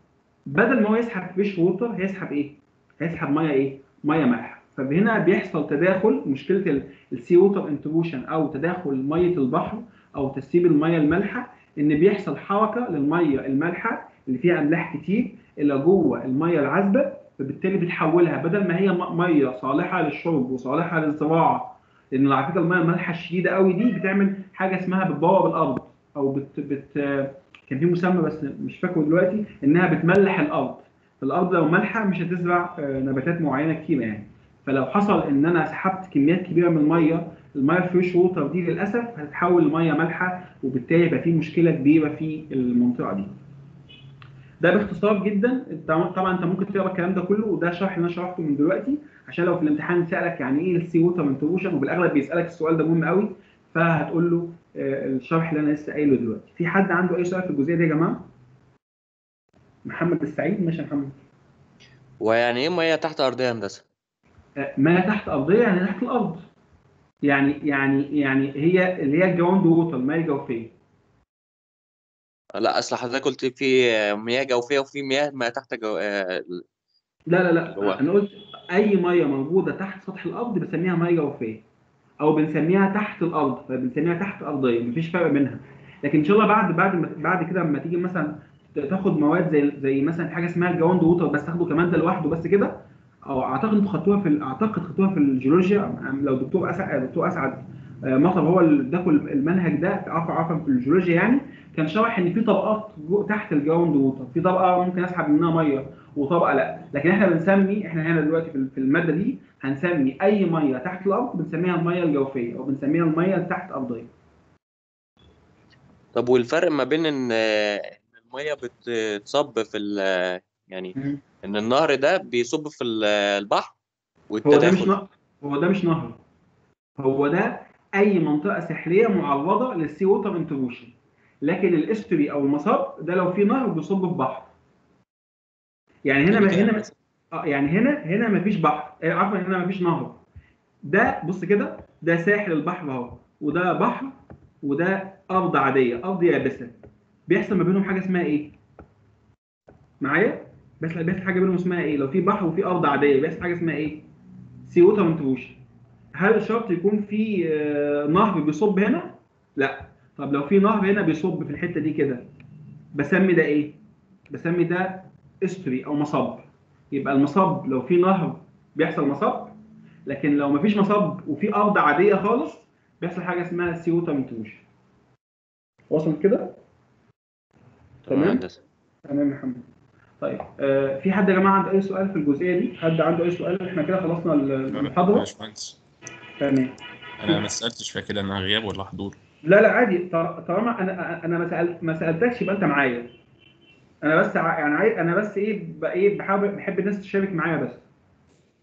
بدل ما هو يسحب fresh water هيسحب إيه؟ هيسحب مية إيه؟ مية مالحه فهنا بيحصل تداخل مشكلة ال sea water intrusion أو تداخل مية البحر أو تسريب المية المالحة إن بيحصل حركة للمية المالحة اللي فيها أملاح كتير إلى جوه المية العذبة فبالتالي بتحولها. بدل ما هي مية صالحة للشرب وصالحة للزراعة لأن على فكرة المية المالحة الشديدة قوي دي بتعمل حاجة اسمها بتبوظ الأرض أو بت, بت كان في مسمى بس مش فاكره دلوقتي إنها بتملح الأرض. الأرض لو مالحة مش هتزرع آه، نباتات معينة كتير يعني. فلو حصل إن أنا سحبت كميات كبيرة من المية المية ال fresh water دي للأسف هتتحول لمية مالحة وبالتالي يبقى في مشكلة كبيرة في المنطقة دي. ده باختصار جدا. طبعا انت ممكن تقرأ الكلام ده كله وده شرح اللي أنا شرحته من دلوقتي عشان لو في الامتحان سألك يعني إيه ال sea water intrusion وبالأغلب بيسألك السؤال ده مهم قوي فهتقول له آه، الشرح اللي أنا لسه قايله دلوقتي. في حد عنده أي سؤال في الجزئية دي يا جماعة؟ محمد السعيد. ماشي يا محمد. ويعني إيه مية تحت أرضية هندسة؟ آه، ما تحت أرضية يعني تحت الأرض. يعني يعني يعني هي اللي هي ال ground water المياه الجوفية. لا أصل حضرتك قلت في مياه جوفية وفي مياه ما تحت جو... آه، لا لا لا هو- أنا قلت أي ميه موجودة تحت سطح الأرض بنسميها ميه جوفية أو بنسميها تحت الأرض فبنسميها تحت أرضية مفيش فرق بينها. لكن إن شاء الله بعد بعد بعد كده لما تيجي مثلا تاخد مواد زي زي مثلا حاجة اسمها ال ground water بس تاخده كمان ده لوحده بس كده أو أعتقد أنتوا خدتوها في أعتقد خدتوها في الجيولوجيا لو دكتور أسعد دكتور أسعد آه، مطر هو اللي اداكم المنهج ده عفوا عفوا في الجيولوجيا يعني. كان شرح إن في طبقات تحت ال ground water في طبقة ممكن أسحب منها مية وطبقة لأ. لكن إحنا بنسمي إحنا هنا دلوقتي في المادة دي هنسمي أي مية تحت الأرض بنسميها المية الجوفية أو بنسميها المية تحت أرضية. طب والفرق ما بين إن المية بتصب في ال- يعني. إن النهر ده بيصب في ال- البحر هو ده مش والتداخل نهر هو ده مش نهر. هو ده أي منطقة ساحليه معرضة لل sea water intrusion لكن ال estuary أو المصب ده لو في نهر بيصب في بحر. يعني هنا هنا آه يعني هنا هنا مفيش بحر. آه، عفوا هنا مفيش نهر. ده بص كده ده ساحل البحر أهو وده بحر وده أرض عادية أرض يابسة. بيحصل ما بينهم حاجة اسمها إيه؟ معايا؟ بيحصل بيحصل حاجة بينهم اسمها إيه؟ لو في بحر وفي أرض عادية بيحصل حاجة اسمها إيه؟ sea water intrusion هل شرط يكون في آه، نهر بيصب هنا؟ لا. طب لو في نهر هنا بيصب في الحتة دي كده بسمي ده إيه؟ بسمي ده estuary أو مصب. يبقى المصب لو في نهر بيحصل مصب لكن لو مفيش مصب وفي أرض عادية خالص بيحصل حاجة اسمها sea water intrusion وصلت كده؟ تمام؟ تمام يا محمد طيب آه في حد يا جماعة عنده أي سؤال في الجزئية دي؟ حد عنده أي سؤال؟ إحنا كده خلصنا المحاضرة. تمام. أنا ما سألتش فيها كده انها غياب ولا حضور. لا لا عادي. طالما أنا أنا ما ما سألتكش يبقى أنت معايا. أنا بس يعني عاي- أنا بس إيه إيه بحاول بحب الناس تشارك معايا بس.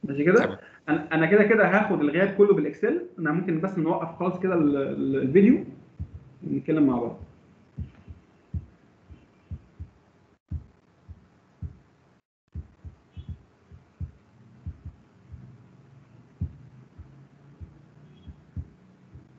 ماشي كده؟ أنا كده كده هاخد الغياب كله بالإكسل. أنا ممكن بس نوقف خالص كده ال- ال- الفيديو ونتكلم مع بعض.